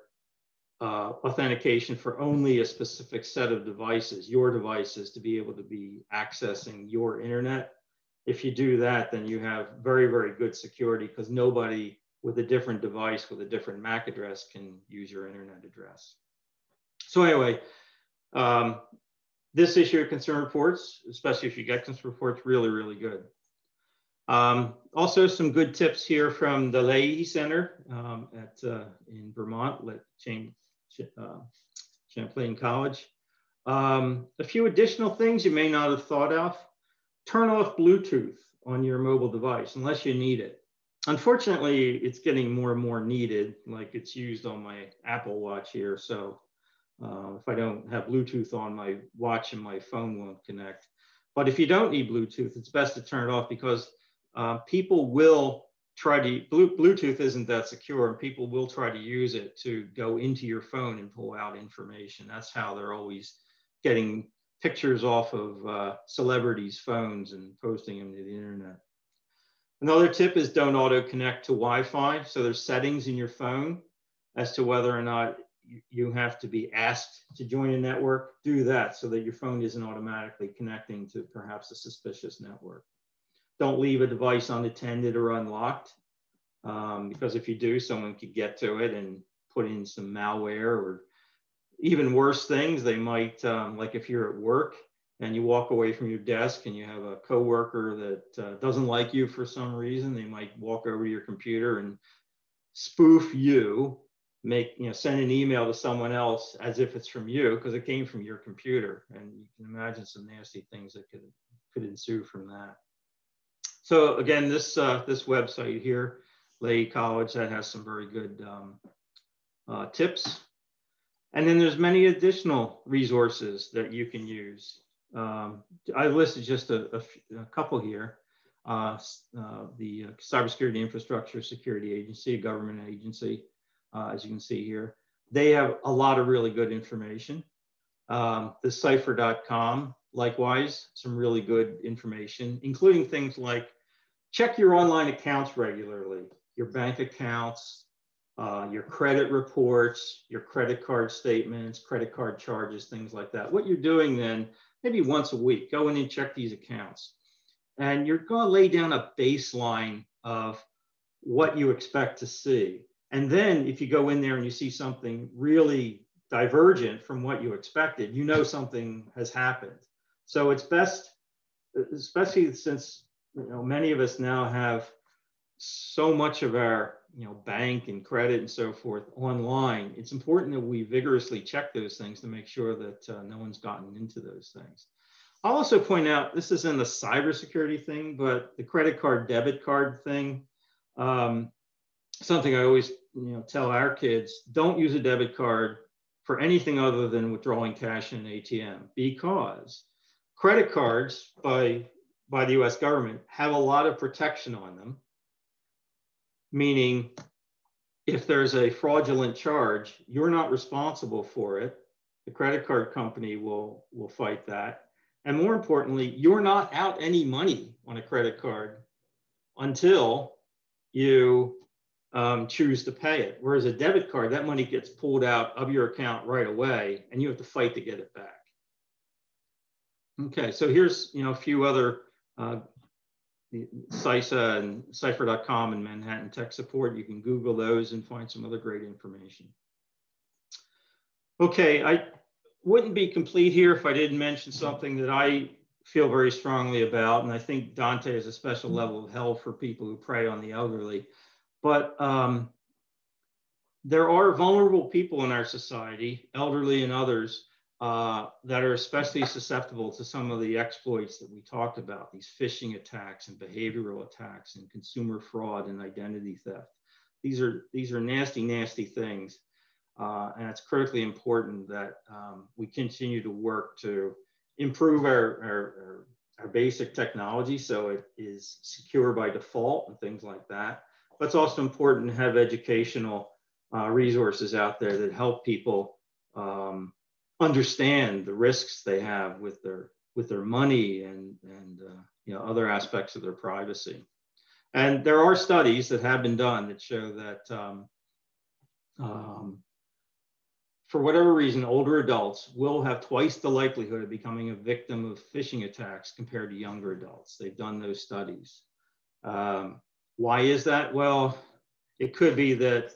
uh, authentication for only a specific set of devices, your devices, to be able to be accessing your internet. if you do that, then you have very, very good security because nobody with a different device with a different MAC address can use your internet address. So anyway, um, this issue of consumer reports, especially if you get consumer reports, really, really good. Um, also, some good tips here from the Leahy Center um, at uh, in Vermont, uh, Champlain College. Um, a few additional things you may not have thought of. Turn off Bluetooth on your mobile device unless you need it. Unfortunately, it's getting more and more needed, like it's used on my Apple Watch here. So uh, if I don't have Bluetooth on, my watch and my phone won't connect. But if you don't need Bluetooth, it's best to turn it off because uh, people will try to, Bluetooth isn't that secure and people will try to use it to go into your phone and pull out information. That's how they're always getting pictures off of uh, celebrities' phones and posting them to the internet. Another tip is don't auto connect to Wi-Fi. So there's settings in your phone as to whether or not you have to be asked to join a network. Do that so that your phone isn't automatically connecting to perhaps a suspicious network. Don't leave a device unattended or unlocked um, because if you do, someone could get to it and put in some malware or even worse things. They might, um, like if you're at work and you walk away from your desk and you have a coworker that uh, doesn't like you for some reason, they might walk over to your computer and spoof you, make you know send an email to someone else as if it's from you because it came from your computer, and you can imagine some nasty things that could could ensue from that. So again, this uh, this website here, Leahy College, that has some very good um, uh, tips. And then there's many additional resources that you can use. Um, I listed just a, couple here. Uh, uh, the Cybersecurity Infrastructure Security Agency, government agency, uh, as you can see here. They have a lot of really good information. Um, the cipher.com Likewise, some really good information, including things like check your online accounts regularly, your bank accounts, uh, your credit reports, your credit card statements, credit card charges, things like that. What you're doing then, maybe once a week, go in and check these accounts. And you're going to lay down a baseline of what you expect to see. And then if you go in there and you see something really divergent from what you expected, you know something has happened. So it's best, especially since you know many of us now have so much of our you know bank and credit and so forth online. It's important that we vigorously check those things to make sure that uh, no one's gotten into those things. I'll also point out this is in the cybersecurity thing, but the credit card debit card thing. Um, something I always you know tell our kids: don't use a debit card for anything other than withdrawing cash in an ATM because Credit cards by, by the US government have a lot of protection on them, meaning if there's a fraudulent charge, you're not responsible for it. The credit card company will, will fight that. And more importantly, you're not out any money on a credit card until you um, choose to pay it. Whereas a debit card, that money gets pulled out of your account right away and you have to fight to get it back. Okay, so here's you know a few other uh, CISA and Cipher.com and Manhattan Tech Support. You can Google those and find some other great information. Okay, I wouldn't be complete here if I didn't mention something that I feel very strongly about, and I think Dante is a special level of hell for people who prey on the elderly. But um, there are vulnerable people in our society, elderly and others, uh, that are especially susceptible to some of the exploits that we talked about, these phishing attacks and behavioral attacks and consumer fraud and identity theft. These are, these are nasty, nasty things. Uh, and it's critically important that um, we continue to work to improve our, our, our, our, basic technology so it is secure by default and things like that. But it's also important to have educational uh, resources out there that help people um, understand the risks they have with their with their money and and uh, you know other aspects of their privacy. And there are studies that have been done that show that um, um, for whatever reason, older adults will have twice the likelihood of becoming a victim of phishing attacks compared to younger adults. They've done those studies. Um, why is that? Well, it could be that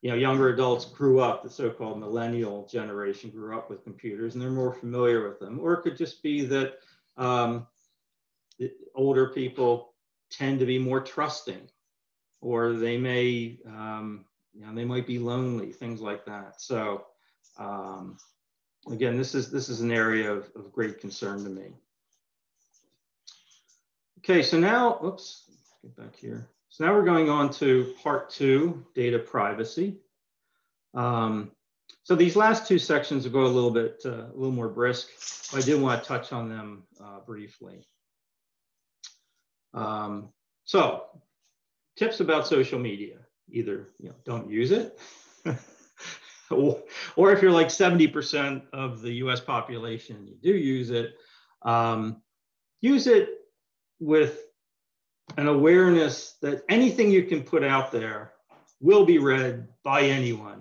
you know younger adults grew up, the so-called millennial generation grew up with computers and they're more familiar with them, or it could just be that um, older people tend to be more trusting, or they may um, you know they might be lonely, things like that. So um, again, this is this is an area of, of great concern to me. Okay, so now, oops, get back here. So now we're going on to part two, data privacy. Um, so these last two sections will go a little bit, uh, a little more brisk. I did want to touch on them uh, briefly. Um, so tips about social media, either you know, don't use it, or, or if you're like 70% of the US population, you do use it, um, use it with an awareness that anything you can put out there will be read by anyone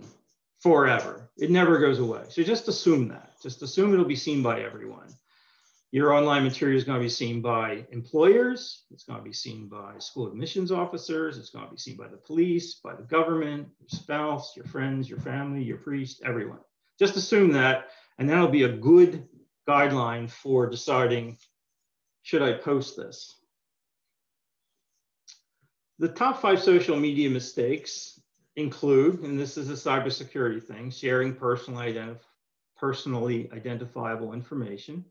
forever. It never goes away. So just assume that. Just assume it'll be seen by everyone. Your online material is going to be seen by employers. It's going to be seen by school admissions officers. It's going to be seen by the police, by the government, your spouse, your friends, your family, your priest, everyone. Just assume that, and that'll be a good guideline for deciding should I post this? The top five social media mistakes include, and this is a cybersecurity thing, sharing personally, identif personally identifiable information.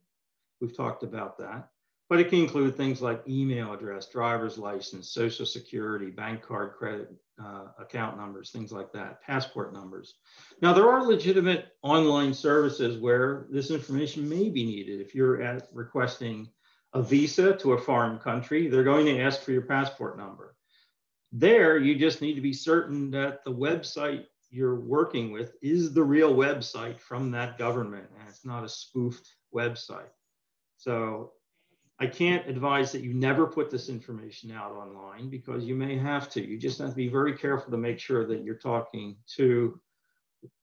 We've talked about that. But it can include things like email address, driver's license, social security, bank card, credit uh, account numbers, things like that, passport numbers. Now, there are legitimate online services where this information may be needed. If you're at requesting a visa to a foreign country, they're going to ask for your passport number. There, you just need to be certain that the website you're working with is the real website from that government and it's not a spoofed website. So I can't advise that you never put this information out online because you may have to. You just have to be very careful to make sure that you're talking to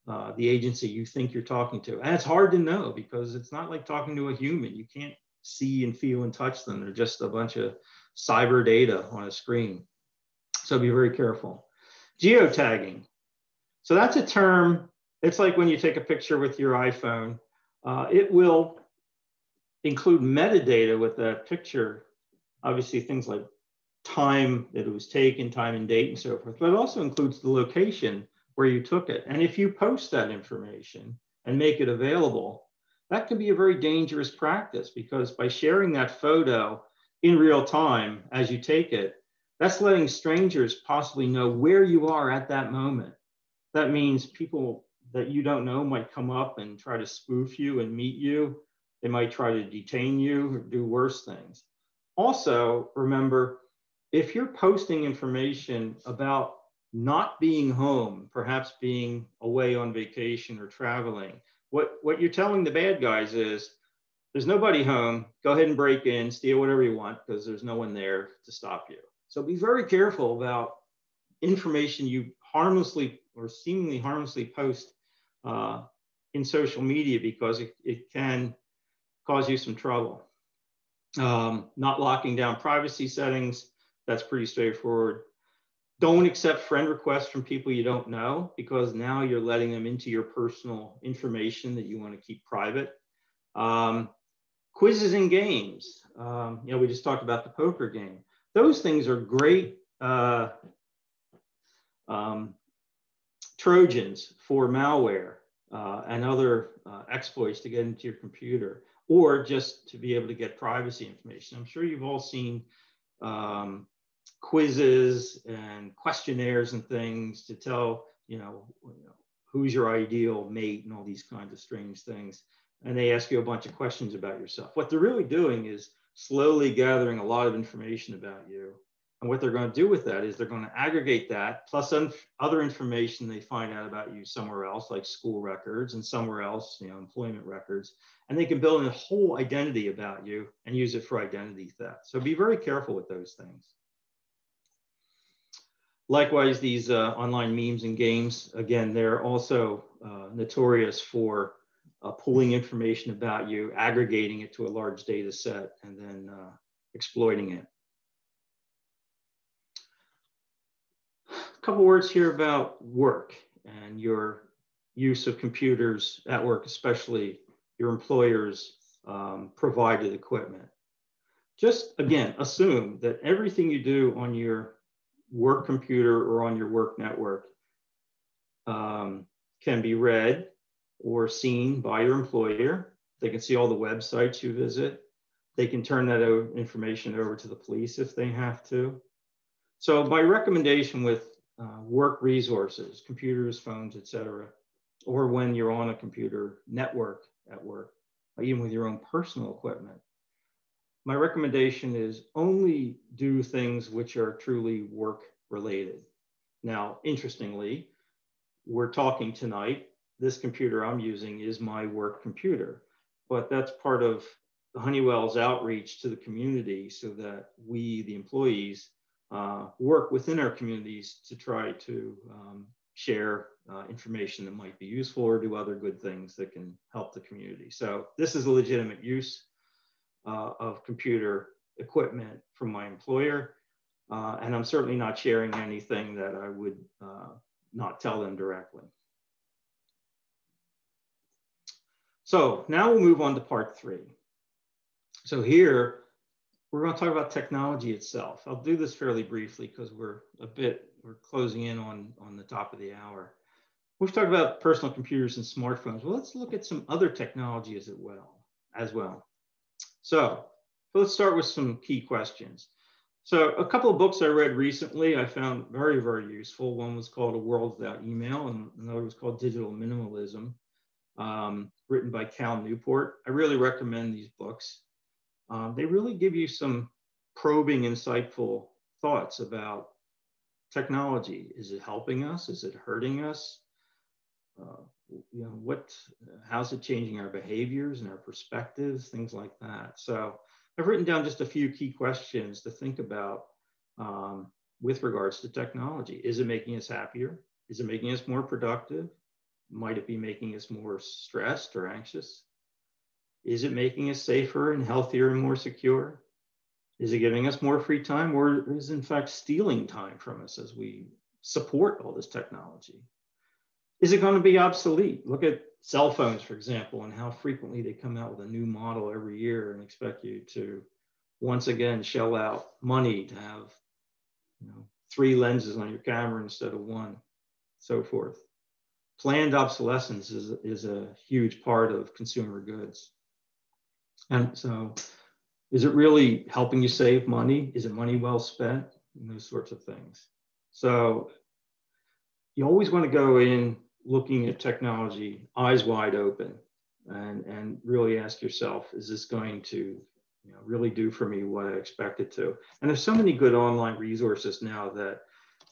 uh, the agency you think you're talking to. And it's hard to know because it's not like talking to a human. You can't see and feel and touch them. They're just a bunch of cyber data on a screen. So be very careful. Geotagging. So that's a term, it's like when you take a picture with your iPhone, uh, it will include metadata with that picture, obviously things like time that it was taken, time and date and so forth, but it also includes the location where you took it. And if you post that information and make it available, that can be a very dangerous practice because by sharing that photo in real time as you take it, that's letting strangers possibly know where you are at that moment. That means people that you don't know might come up and try to spoof you and meet you. They might try to detain you or do worse things. Also, remember, if you're posting information about not being home, perhaps being away on vacation or traveling, what, what you're telling the bad guys is there's nobody home, go ahead and break in, steal whatever you want because there's no one there to stop you. So be very careful about information you harmlessly or seemingly harmlessly post uh, in social media because it, it can cause you some trouble. Um, not locking down privacy settings, that's pretty straightforward. Don't accept friend requests from people you don't know because now you're letting them into your personal information that you want to keep private. Um, quizzes and games. Um, you know, we just talked about the poker game those things are great uh, um, Trojans for malware uh, and other uh, exploits to get into your computer, or just to be able to get privacy information. I'm sure you've all seen um, quizzes and questionnaires and things to tell, you know, you know, who's your ideal mate and all these kinds of strange things. And they ask you a bunch of questions about yourself. What they're really doing is slowly gathering a lot of information about you. And what they're going to do with that is they're going to aggregate that plus other information they find out about you somewhere else, like school records and somewhere else, you know, employment records. And they can build a whole identity about you and use it for identity theft. So be very careful with those things. Likewise, these uh, online memes and games, again, they're also uh, notorious for uh, pulling information about you, aggregating it to a large data set, and then uh, exploiting it. A couple words here about work and your use of computers at work, especially your employer's um, provided equipment. Just again, assume that everything you do on your work computer or on your work network um, can be read or seen by your employer. They can see all the websites you visit. They can turn that information over to the police if they have to. So my recommendation with uh, work resources, computers, phones, etc., or when you're on a computer network at work, even with your own personal equipment, my recommendation is only do things which are truly work related. Now, interestingly, we're talking tonight. This computer I'm using is my work computer, but that's part of Honeywell's outreach to the community so that we, the employees, uh, work within our communities to try to um, share uh, information that might be useful or do other good things that can help the community. So this is a legitimate use uh, of computer equipment from my employer. Uh, and I'm certainly not sharing anything that I would uh, not tell them directly. So now we'll move on to part three. So here, we're going to talk about technology itself. I'll do this fairly briefly because we're a bit, we're closing in on, on the top of the hour. We've talked about personal computers and smartphones. Well, let's look at some other technology as well. As well. So let's start with some key questions. So a couple of books I read recently I found very, very useful. One was called A World Without Email and another was called Digital Minimalism, um, written by Cal Newport. I really recommend these books. Um, they really give you some probing, insightful thoughts about technology. Is it helping us? Is it hurting us? Uh, you know, what, how's it changing our behaviors and our perspectives, things like that. So I've written down just a few key questions to think about um, with regards to technology. Is it making us happier? Is it making us more productive? Might it be making us more stressed or anxious? Is it making us safer and healthier and more secure? Is it giving us more free time or is in fact stealing time from us as we support all this technology? Is it going to be obsolete? Look at cell phones, for example, and how frequently they come out with a new model every year and expect you to once again shell out money to have you know, three lenses on your camera instead of one, so forth. Planned obsolescence is, is a huge part of consumer goods. And so, is it really helping you save money? Is it money well spent? And those sorts of things. So, you always want to go in looking at technology eyes wide open and, and really ask yourself, is this going to you know, really do for me what I expect it to? And there's so many good online resources now that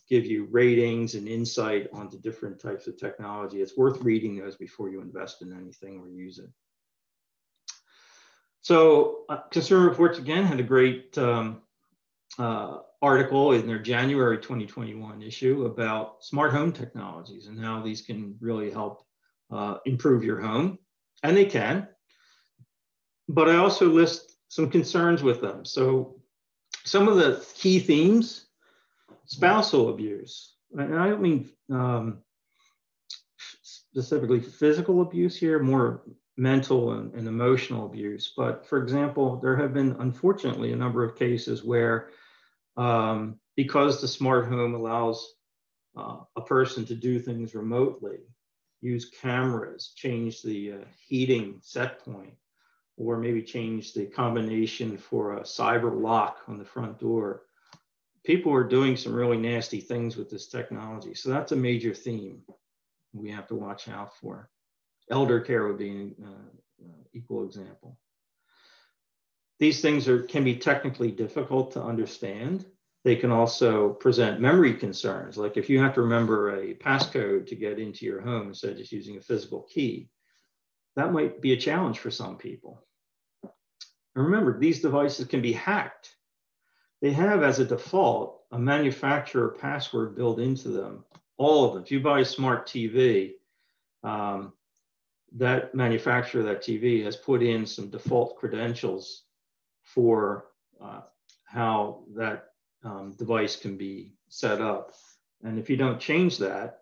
give you ratings and insight onto different types of technology. It's worth reading those before you invest in anything or use it. So uh, Consumer Reports again had a great um, uh, article in their January 2021 issue about smart home technologies and how these can really help uh, improve your home. And they can. But I also list some concerns with them. So some of the key themes, spousal abuse. And I don't mean um, specifically physical abuse here, more mental and, and, emotional abuse. But for example, there have been, unfortunately, a number of cases where um, because the smart home allows uh, a person to do things remotely, use cameras, change the uh, heating set point, or maybe change the combination for a cyber lock on the front door. People are doing some really nasty things with this technology. So that's a major theme we have to watch out for. Elder care would be an uh, uh equal example. These things are, can be technically difficult to understand. They can also present memory concerns, like if you have to remember a passcode to get into your home instead of just using a physical key, that might be a challenge for some people. And remember, these devices can be hacked. They have as a default a manufacturer password built into them. All of them. If you buy a smart TV, um, that manufacturer that TV has put in some default credentials for uh, how that um, device can be set up. And if you don't change that,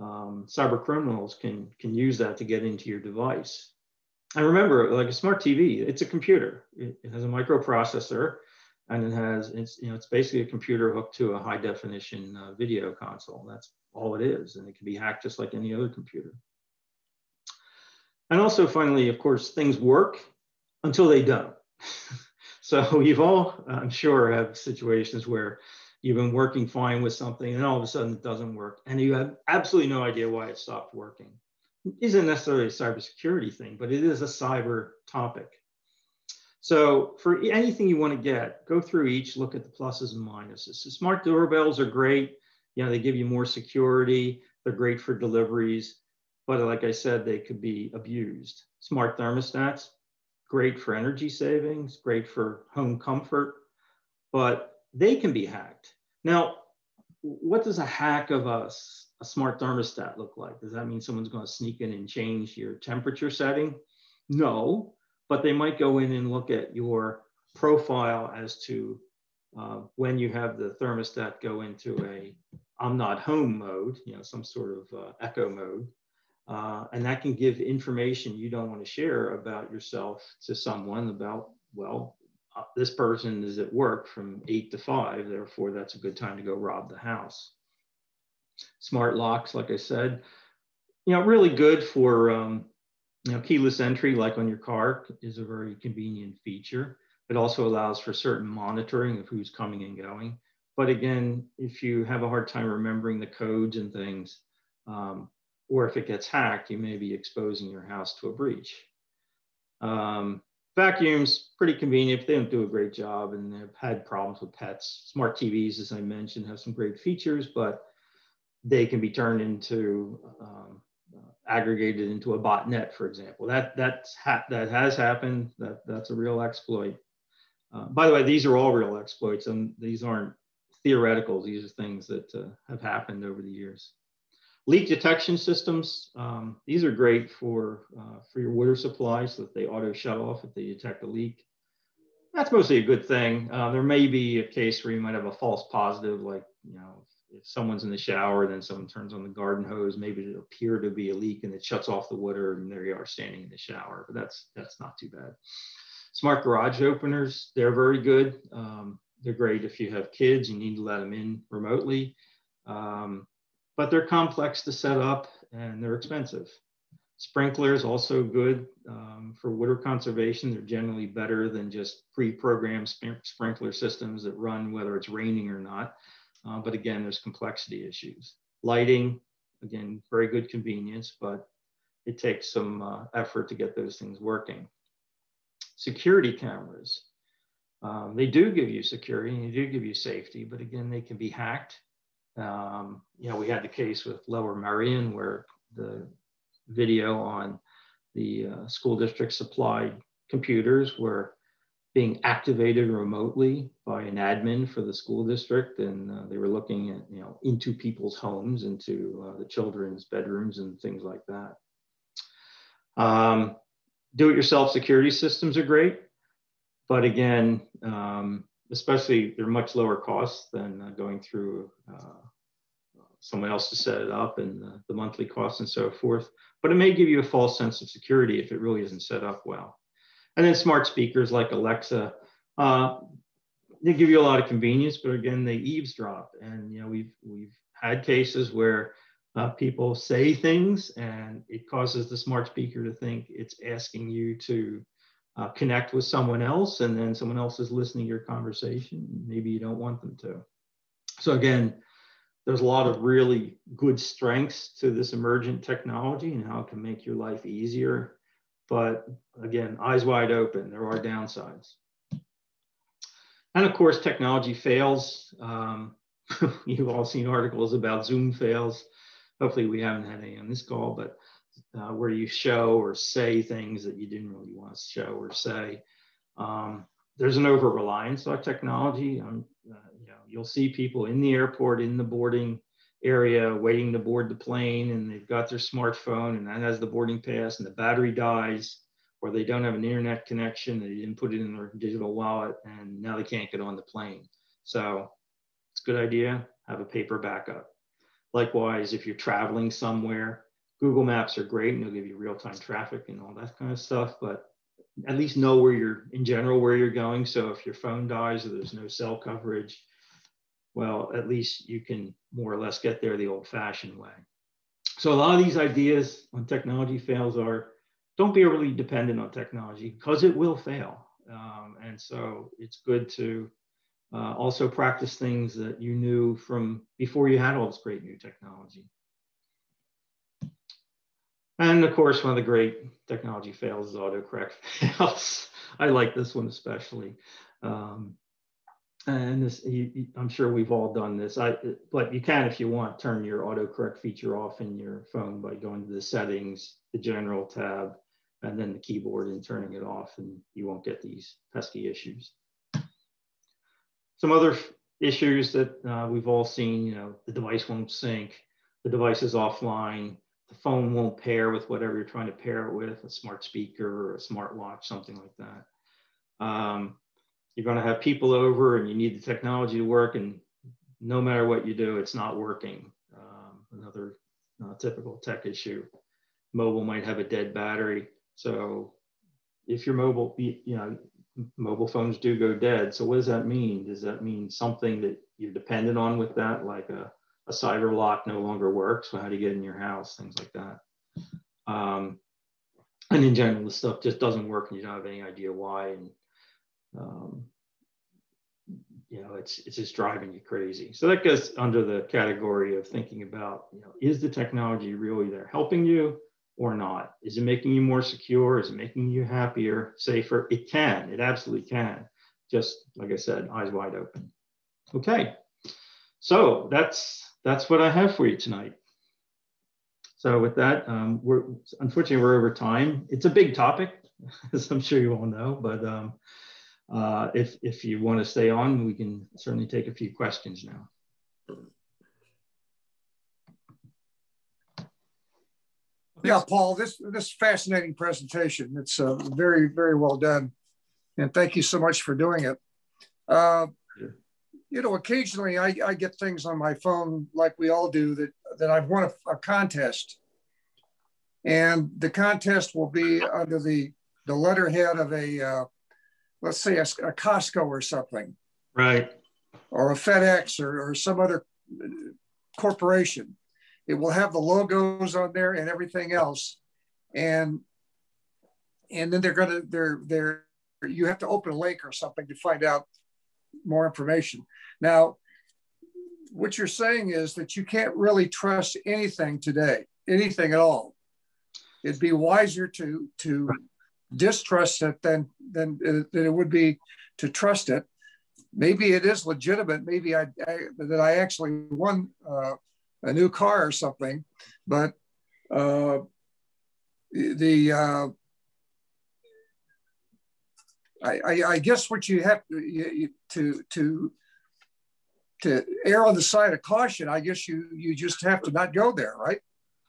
um, cyber criminals can can use that to get into your device. And remember, like a smart TV, it's a computer. It, it has a microprocessor, and it has it's you know it's basically a computer hooked to a high definition uh, video console. That's all it is, and it can be hacked just like any other computer. And also, finally, of course, things work until they don't. so you've all, I'm sure, have situations where you've been working fine with something and all of a sudden it doesn't work and you have absolutely no idea why it stopped working. It isn't necessarily a cybersecurity thing, but it is a cyber topic. So for anything you want to get, go through each, look at the pluses and minuses. The smart doorbells are great. You know, they give you more security. They're great for deliveries, but like I said, they could be abused. Smart thermostats, great for energy savings, great for home comfort, but they can be hacked. Now, what does a hack of a, a smart thermostat look like? Does that mean someone's going to sneak in and change your temperature setting? No, but they might go in and look at your profile as to uh, when you have the thermostat go into a I'm not home mode, you know, some sort of uh, eco mode. Uh, and that can give information you don't want to share about yourself to someone about, well, uh, this person is at work from eight to five, therefore that's a good time to go rob the house. Smart locks, like I said, you know, really good for, um, know, keyless entry, like on your car, is a very convenient feature. It also allows for certain monitoring of who's coming and going. But again, if you have a hard time remembering the codes and things, um, or if it gets hacked, you may be exposing your house to a breach. Um, Vacuums, pretty convenient, they don't do a great job and they've had problems with pets. Smart TVs, as I mentioned, have some great features, but they can be turned into um, aggregated into a botnet, for example. That that's ha that has happened. That that's a real exploit. Uh, by the way, these are all real exploits, and these aren't theoretical. These are things that uh, have happened over the years. Leak detection systems, um, these are great for, uh, for your water supply so that they auto shut off if they detect a leak. That's mostly a good thing. Uh, there may be a case where you might have a false positive, like, you know, if someone's in the shower, then someone turns on the garden hose, maybe it appear to be a leak and it shuts off the water and there you are standing in the shower, but that's, that's not too bad. Smart garage openers, they're very good. Um, they're great if you have kids, you need to let them in remotely. Um, but they're complex to set up and they're expensive. Sprinklers also good um, for water conservation. They're generally better than just pre-programmed sp sprinkler systems that run whether it's raining or not. Uh, but again, there's complexity issues. Lighting, again, very good convenience, but it takes some uh, effort to get those things working. Security cameras. Um, they do give you security and they do give you safety, but again, they can be hacked um, you know, we had the case with Lower Merion where the video on the uh, school district supplied computers were being activated remotely by an admin for the school district and uh, they were looking at you know into people's homes into uh, the children's bedrooms and things like that um, do-it-yourself security systems are great but again um, especially they're much lower costs than uh, going through uh, someone else to set it up and the monthly costs and so forth. But it may give you a false sense of security if it really isn't set up well. And then smart speakers like Alexa, uh, they give you a lot of convenience, but again, they eavesdrop. And you know, we've we've had cases where uh, people say things, and it causes the smart speaker to think it's asking you to uh, connect with someone else, and then someone else is listening to your conversation. Maybe you don't want them to. So again, there's a lot of really good strengths to this emergent technology and how it can make your life easier. But again, eyes wide open, there are downsides. And of course, technology fails. Um, you've all seen articles about Zoom fails. Hopefully, we haven't had any on this call, but uh, where you show or say things that you didn't really want to show or say. Um, there's an over reliance on technology. Um, you'll see people in the airport, in the boarding area, waiting to board the plane, and they've got their smartphone, and that has the boarding pass, and the battery dies, or they don't have an internet connection, they didn't put it in their digital wallet, and now they can't get on the plane. So it's a good idea, have a paper backup. Likewise, if you're traveling somewhere, Google Maps are great and they'll give you real-time traffic and all that kind of stuff, but at least know where you're in general where you're going. So if your phone dies or there's no cell coverage, well, at least you can more or less get there the old-fashioned way. So a lot of these ideas on technology fails are don't be overly dependent on technology because it will fail. Um, and so it's good to uh, also practice things that you knew from before you had all this great new technology. And of course, one of the great technology fails is autocorrect fails. I like this one especially. Um, and this, you, I'm sure we've all done this. I, but you can, if you want, turn your autocorrect feature off in your phone by going to the settings, the general tab, and then the keyboard and turning it off, and you won't get these pesky issues. Some other issues that uh, we've all seen, you know, the device won't sync, the device is offline, the phone won't pair with whatever you're trying to pair it with, a smart speaker or a smart watch, something like that. Um, you're going to have people over and you need the technology to work, and no matter what you do, it's not working. Um, another uh, typical tech issue. Mobile might have a dead battery. So if your mobile, you know, mobile phones do go dead. So what does that mean? Does that mean something that you're dependent on with that, like a a cyber lock no longer works. So how do you get in your house? Things like that. Um, and in general, the stuff just doesn't work, and you don't have any idea why. And um, you know, it's it's just driving you crazy. So that goes under the category of thinking about, you know, is the technology really there helping you or not? Is it making you more secure? Is it making you happier, safer? It can. It absolutely can. Just like I said, eyes wide open. Okay. So that's that's what I have for you tonight. So with that, um, we're unfortunately we're over time. It's a big topic, as I'm sure you all know. But um, uh, if if you want to stay on, we can certainly take a few questions now. Yeah, Paul, this this fascinating presentation. It's uh, very very well done, and thank you so much for doing it. Uh, you know, occasionally I, I get things on my phone like we all do that, that I've won a, a contest. And the contest will be under the, the letterhead of a, uh, let's say a, a, Costco or something. Right. Or a FedEx or, or some other corporation. It will have the logos on there and everything else. And and then they're gonna they're they're you have to open a link or something to find out more information. Now, what you're saying is that you can't really trust anything today, anything at all. It'd be wiser to to distrust it than than, than it would be to trust it. Maybe it is legitimate. Maybe I, I that I actually won uh, a new car or something, but uh, the uh, I, I, I, guess what you have to to to to err on the side of caution, I guess you you just have to not go there, right?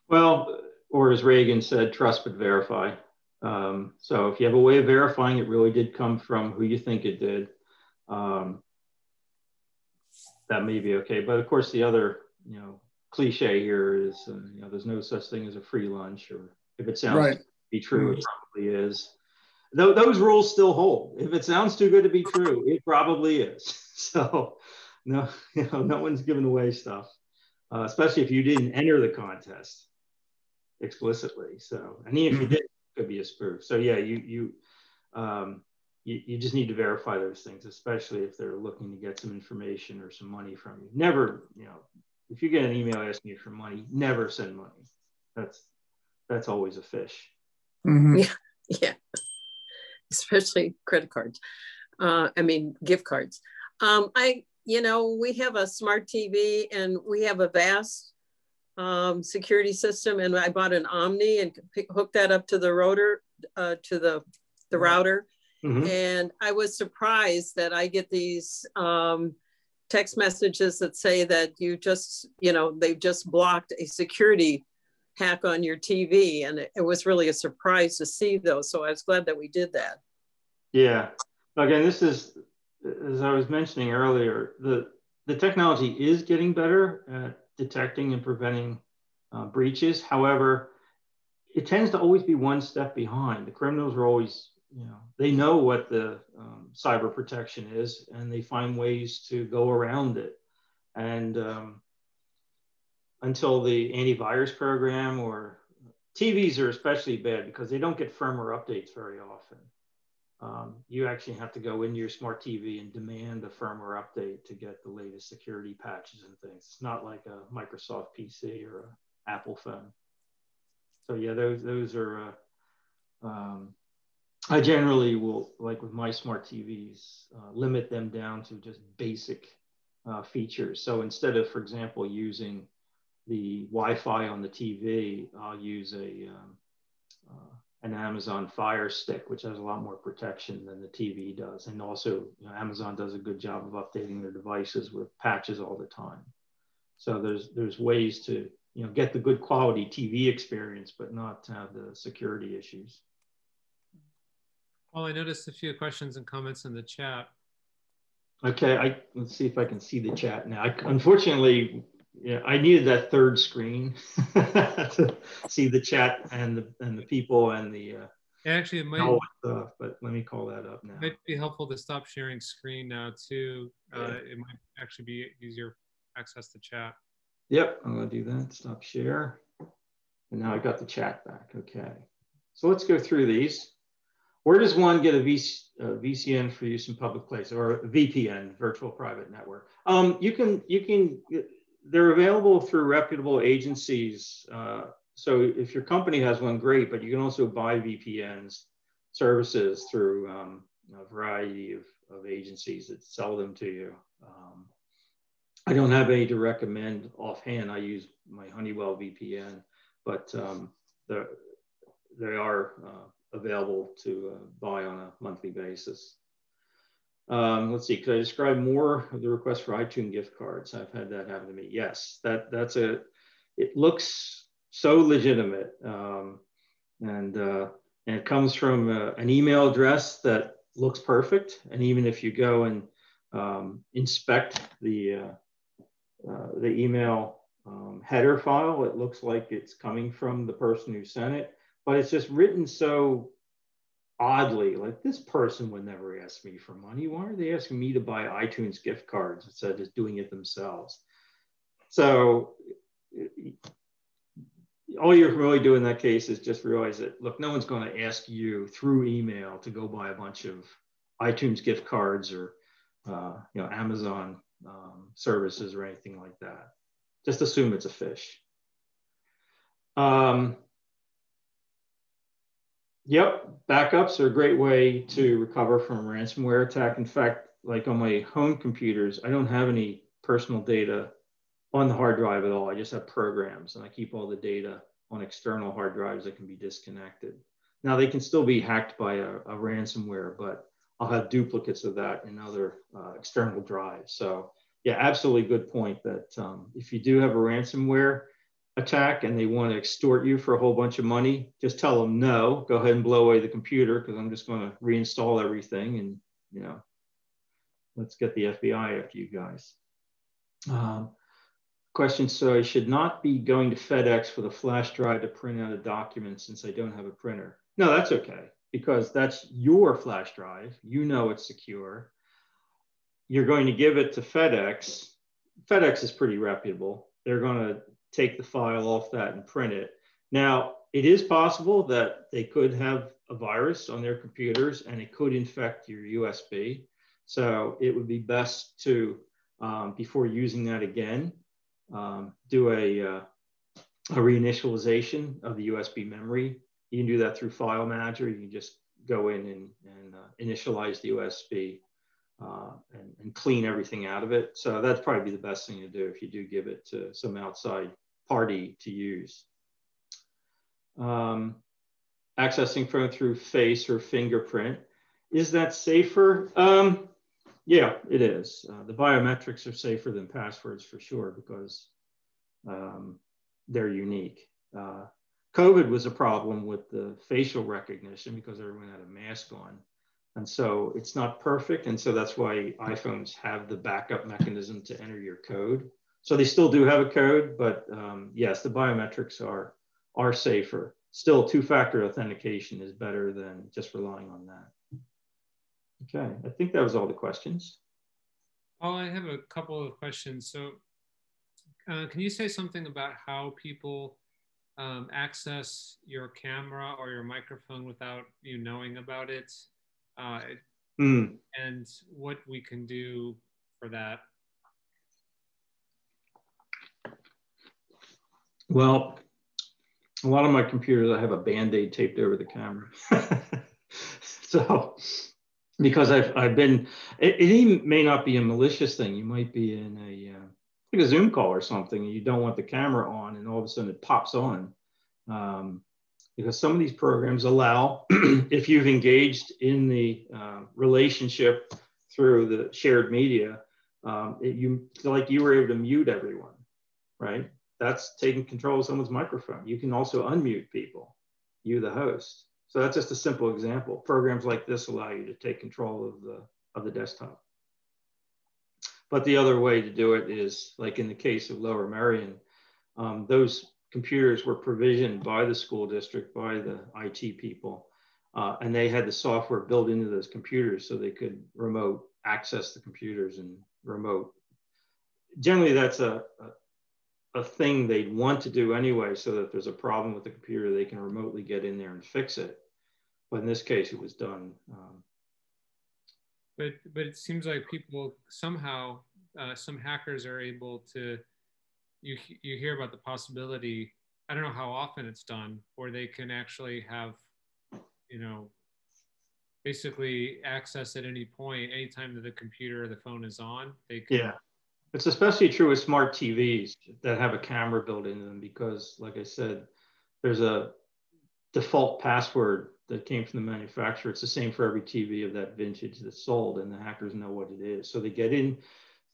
Well, or as Reagan said, trust but verify. Um, so if you have a way of verifying it really did come from who you think it did, um, that may be okay. But of course, the other you know cliche here is uh, you know there's no such thing as a free lunch, or if it sounds right. to be true, it probably is. Th- those rules still hold. If it sounds too good to be true, it probably is. So no, you know, no one's giving away stuff, uh, especially if you didn't enter the contest explicitly. So, and even if you mm-hmm. did, could be a spoof. So yeah, you you um, you, you just need to verify those things, especially if they're looking to get some information or some money from you. Never, you know, if you get an email asking you for money, never send money. That's that's always a phish. Mm-hmm. Yeah, yeah, especially credit cards. Uh, I mean, gift cards. Um, I you know, we have a smart TV and we have a vast um, security system. And I bought an Omni and hooked that up to the router, uh, to the, the router. Mm-hmm. And I was surprised that I get these um, text messages that say that you just, you know, they've just blocked a security hack on your TV. And it, it was really a surprise to see those. So I was glad that we did that. Yeah. Again, this is, as I was mentioning earlier, the, the technology is getting better at detecting and preventing uh, breaches. However, it tends to always be one step behind. The criminals are always, you know, they know what the um, cyber protection is and they find ways to go around it. And um, until the antivirus program or TVs are especially bad because they don't get firmware updates very often. Um, you actually have to go into your smart TV and demand a firmware update to get the latest security patches and things. It's not like a Microsoft PC or an Apple phone. So yeah, those those are. Uh, um, I generally will like with my smart TVs uh, limit them down to just basic uh, features. So instead of, for example, using the Wi-Fi on the TV, I'll use a um, an Amazon Fire Stick, which has a lot more protection than the TV does. And also, you know, Amazon does a good job of updating their devices with patches all the time. So there's there's ways to you know, get the good quality TV experience, but not have the security issues. Well, I noticed a few questions and comments in the chat. Okay, I let's see if I can see the chat now. I, unfortunately, yeah, I needed that third screen to see the chat and the and the people and the. Uh, Actually, it might. Stuff, but let me call that up now. It might be helpful to stop sharing screen now too. Uh, yeah. It might actually be easier access the chat. Yep, I'm gonna do that, stop share. And now I got the chat back, okay. So let's go through these. Where does one get a, VC, a VCN for use in public place or a VPN, virtual private network? Um, you can, you can, they're available through reputable agencies. Uh, so if your company has one, great, but you can also buy VPNs services through um, a variety of, of agencies that sell them to you. Um, I don't have any to recommend offhand. I use my Honeywell VPN, but um, they are uh, available to uh, buy on a monthly basis. Um, let's see, could I describe more of the request for iTunes gift cards? I've had that happen to me. Yes, that that's a, it looks so legitimate. Um, and, uh, and it comes from uh, an email address that looks perfect. And even if you go and um, inspect the, uh, uh, the email um, header file. It looks like it's coming from the person who sent it, but it's just written so oddly. Like this person would never ask me for money. Why are they asking me to buy iTunes gift cards instead of doing it themselves? So all you're really doing in that case is just realize that look, no one's going to ask you through email to go buy a bunch of iTunes gift cards or uh, you know Amazon um, services or anything like that. Just assume it's a phish Um, yep, backups are a great way to recover from ransomware attack. In fact, like on my home computers, I don't have any personal data on the hard drive at all. I just have programs and I keep all the data on external hard drives that can be disconnected. Now they can still be hacked by a, a ransomware, but I'll have duplicates of that in other uh, external drives. So yeah, absolutely good point that um, if you do have a ransomware attack and they want to extort you for a whole bunch of money, just tell them no, go ahead and blow away the computer because I'm just going to reinstall everything and, you know, let's get the FBI after you guys. Um, question, so I should not be going to FedEx for the flash drive to print out a document since I don't have a printer. No, that's okay because that's your flash drive. You know it's secure. You're going to give it to FedEx. FedEx is pretty reputable. They're going to take the file off that and print it. Now, it is possible that they could have a virus on their computers and it could infect your USB. So it would be best to, um, before using that again, um, do a, uh, a reinitialization of the USB memory you can do that through File Manager. You can just go in and, and uh, initialize the USB uh, and, and, clean everything out of it. So that's probably be the best thing to do if you do give it to some outside party to use. Um, accessing phone through face or fingerprint. Is that safer? Um, yeah, it is. Uh, the biometrics are safer than passwords for sure because um, they're unique. Uh, COVID was a problem with the facial recognition because everyone had a mask on. And so it's not perfect. And so that's why iPhones have the backup mechanism to enter your code. So they still do have a code, but um, yes, the biometrics are, are safer. Still, two-factor authentication is better than just relying on that. Okay, I think that was all the questions. Oh, I have a couple of questions. So uh, can you say something about how people um, access your camera or your microphone without you knowing about it? Uh, mm. And what we can do for that? Well, a lot of my computers, I have a band-aid taped over the camera. so because I've, I've been, it, it, may not be a malicious thing. You might be in a, uh, like a Zoom call or something, and you don't want the camera on, and all of a sudden it pops on. Um, because some of these programs allow, if you've engaged in the uh, relationship through the shared media, um, it, you like you were able to mute everyone, right? That's taking control of someone's microphone. You can also unmute people, you the host. So that's just a simple example. Programs like this allow you to take control of the, of the desktop. But the other way to do it is like in the case of Lower Merion, um, those computers were provisioned by the school district, by the IT people, uh, and they had the software built into those computers so they could remote access the computers and remote. Generally, that's a, a, a thing they'd want to do anyway, so that if there's a problem with the computer, they can remotely get in there and fix it. But in this case, it was done. Um, but but it seems like people somehow uh, some hackers are able to you you hear about the possibility i don't know how often it's done where they can actually have you know basically access at any point anytime that the computer or the phone is on they can yeah. It's especially true with smart tvs that have a camera built into them because like i said there's a default password that came from the manufacturer. It's the same for every tv of that vintage that's sold and the hackers know what it is. So they get in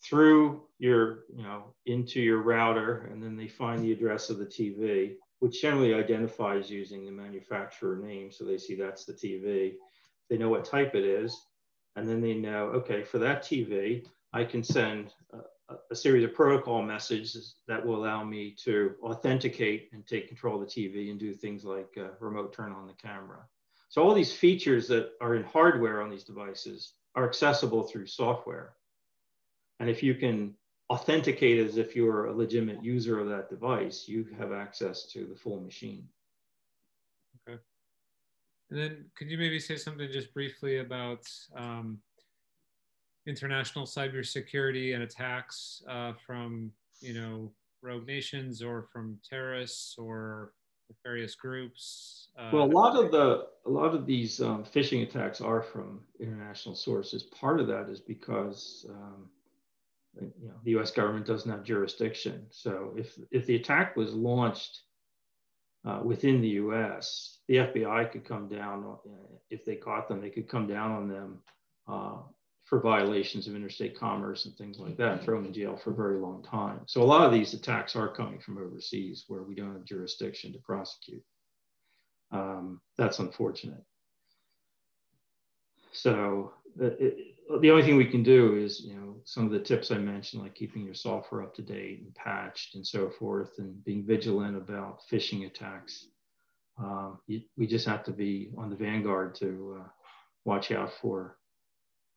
through your, you know, into your router, and then they find the address of the TV, which generally identifies using the manufacturer name. So they see that's the TV. They know what type it is, and then they know, okay, for that TV, I can send a, a series of protocol messages that will allow me to authenticate and take control of the TV and do things like uh, remote turn on the camera. So all these features that are in hardware on these devices are accessible through software. And if you can authenticate as if you're a legitimate user of that device, you have access to the full machine. Okay. And then could you maybe say something just briefly about um, international cybersecurity and attacks uh, from, you know, rogue nations or from terrorists or various groups? Uh, well, a lot of the a lot of these um, phishing attacks are from international sources. Part of that is because um, you know, the U.S. government doesn't have jurisdiction. So if if the attack was launched uh, within the U.S., the FBI could come down if they caught them. They could come down on them uh, for violations of interstate commerce and things like that, and throw them in jail for a very long time. So a lot of these attacks are coming from overseas where we don't have jurisdiction to prosecute. Um, that's unfortunate. So it, the only thing we can do is, you know, some of the tips I mentioned, like keeping your software up to date and patched and so forth, and being vigilant about phishing attacks. Um, you, we just have to be on the vanguard to uh, watch out for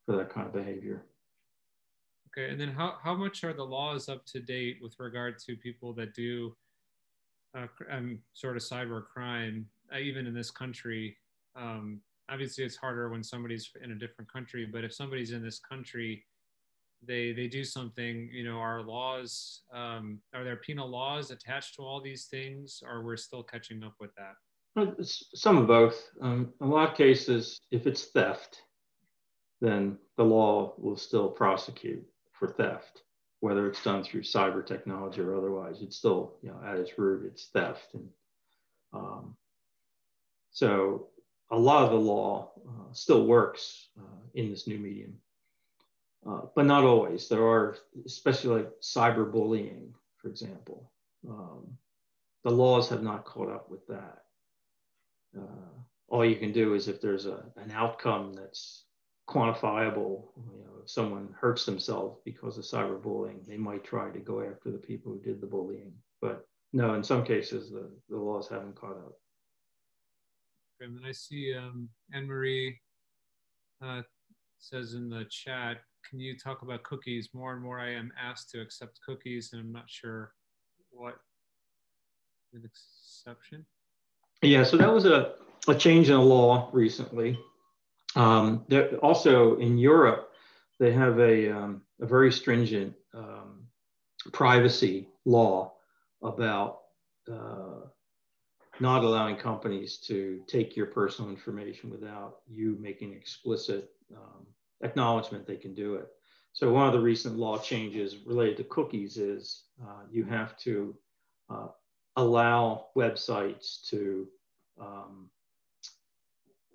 for that kind of behavior. Okay, and then how, how much are the laws up to date with regard to people that do uh, um, sort of cyber crime, uh, even in this country? Um, obviously it's harder when somebody's in a different country but if somebody's in this country they they do something you know our laws um, are there penal laws attached to all these things or we're still catching up with that? Some of both. Um, in a lot of cases if it's theft then the law will still prosecute for theft whether it's done through cyber technology or otherwise. It's still you know at its root it's theft and um, so a lot of the law uh, still works uh, in this new medium. uh, but not always. There are, especially like cyberbullying, for example. Um, the laws have not caught up with that. Uh, all you can do is if there's a, an outcome that's quantifiable, you know, if someone hurts themselves because of cyberbullying, they might try to go after the people who did the bullying. But no, in some cases, the, the laws haven't caught up. And I see um, Anne Marie uh, says in the chat, can you talk about cookies? More and more I am asked to accept cookies, and I'm not sure what an exception. Yeah, so that was a, a change in the law recently. Um, there, also in Europe, they have a, um, a very stringent um, privacy law about uh, not allowing companies to take your personal information without you making explicit um, acknowledgement they can do it. So one of the recent law changes related to cookies is uh, you have to uh, allow websites to um,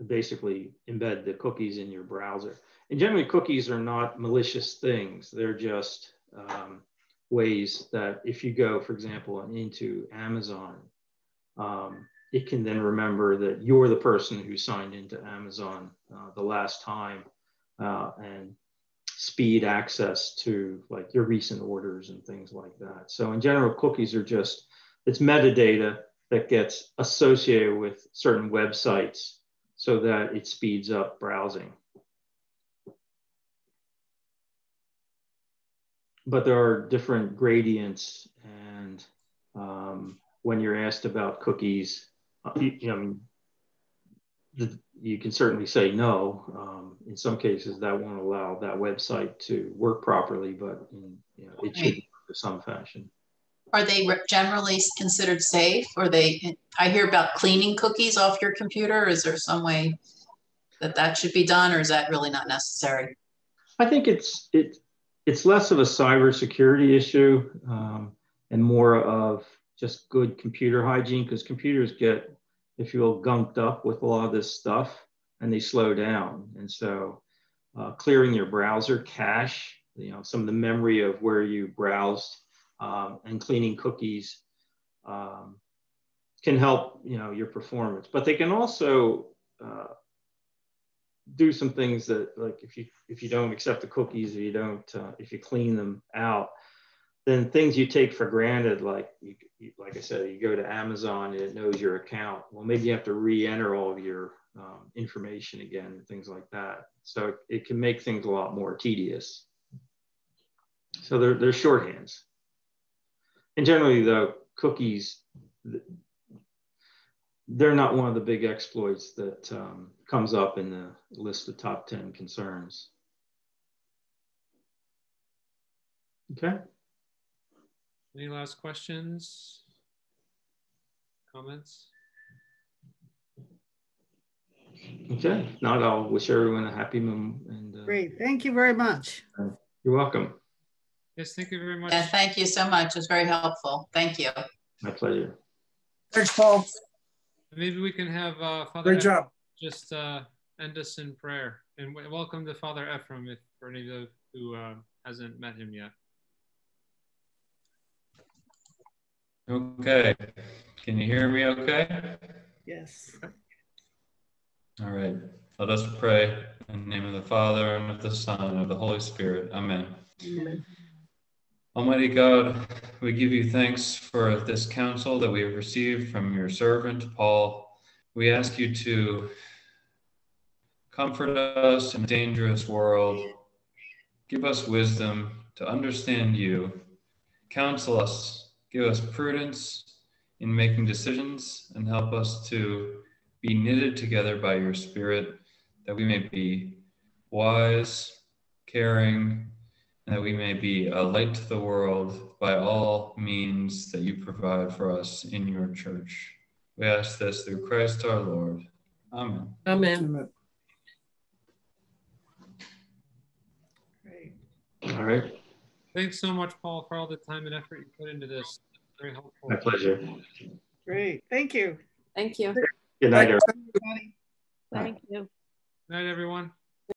basically embed the cookies in your browser. And generally, cookies are not malicious things. They're just um, ways that if you go, for example, into Amazon, um, it can then remember that you're the person who signed into Amazon uh, the last time uh, and speed access to like your recent orders and things like that. So in general, cookies are just, it's metadata that gets associated with certain websites so that it speeds up browsing. But there are different gradients and um, when you're asked about cookies, uh, you, you know, the, you can certainly say no. Um, in some cases, that won't allow that website to work properly, but in, you know, it should in some fashion. Are they generally considered safe? Or they? I hear about cleaning cookies off your computer. Is there some way that that should be done, or is that really not necessary? I think it's it it's less of a cybersecurity issue um, and more of just good computer hygiene because computers get, if you will, gunked up with a lot of this stuff and they slow down. And so uh, clearing your browser cache, you know, some of the memory of where you browsed um, and cleaning cookies um, can help, you know, your performance. But they can also uh, do some things that, like, if you if you don't accept the cookies or you don't, uh, if you clean them out, then things you take for granted, like you, like I said, you go to Amazon and it knows your account. Well, maybe you have to re-enter all of your um, information again and things like that. So it, it, can make things a lot more tedious. So they're, they're shorthands. And generally, the cookies, they're not one of the big exploits that um, comes up in the list of top 10 concerns. Okay. Any last questions? Comments? Okay, not I'll wish everyone a happy moon. And, uh, Great, thank you very much. You're welcome. Yes, thank you very much. Yeah, thank you so much. It was very helpful. Thank you. My pleasure. Thanks, Paul. Maybe we can have uh, Father Great job. just uh, end us in prayer. And welcome to Father Ephraim if for any of you who uh, hasn't met him yet. Okay. Can you hear me okay? Yes. All right. Let us pray in the name of the Father and of the Son and of the Holy Spirit. Amen. Amen. Almighty God, we give you thanks for this counsel that we have received from your servant, Paul. We ask you to comfort us in a dangerous world. Give us wisdom to understand you. Counsel us Give us prudence in making decisions and help us to be knitted together by your Spirit, that we may be wise, caring, and that we may be a light to the world by all means that you provide for us in your church. We ask this through Christ our Lord. Amen. Amen. Great. All right. Thanks so much, Paul, for all the time and effort you put into this. Very helpful. My pleasure. Great. Thank you. Thank you. Good night, everybody. Thank you. Good night, everyone.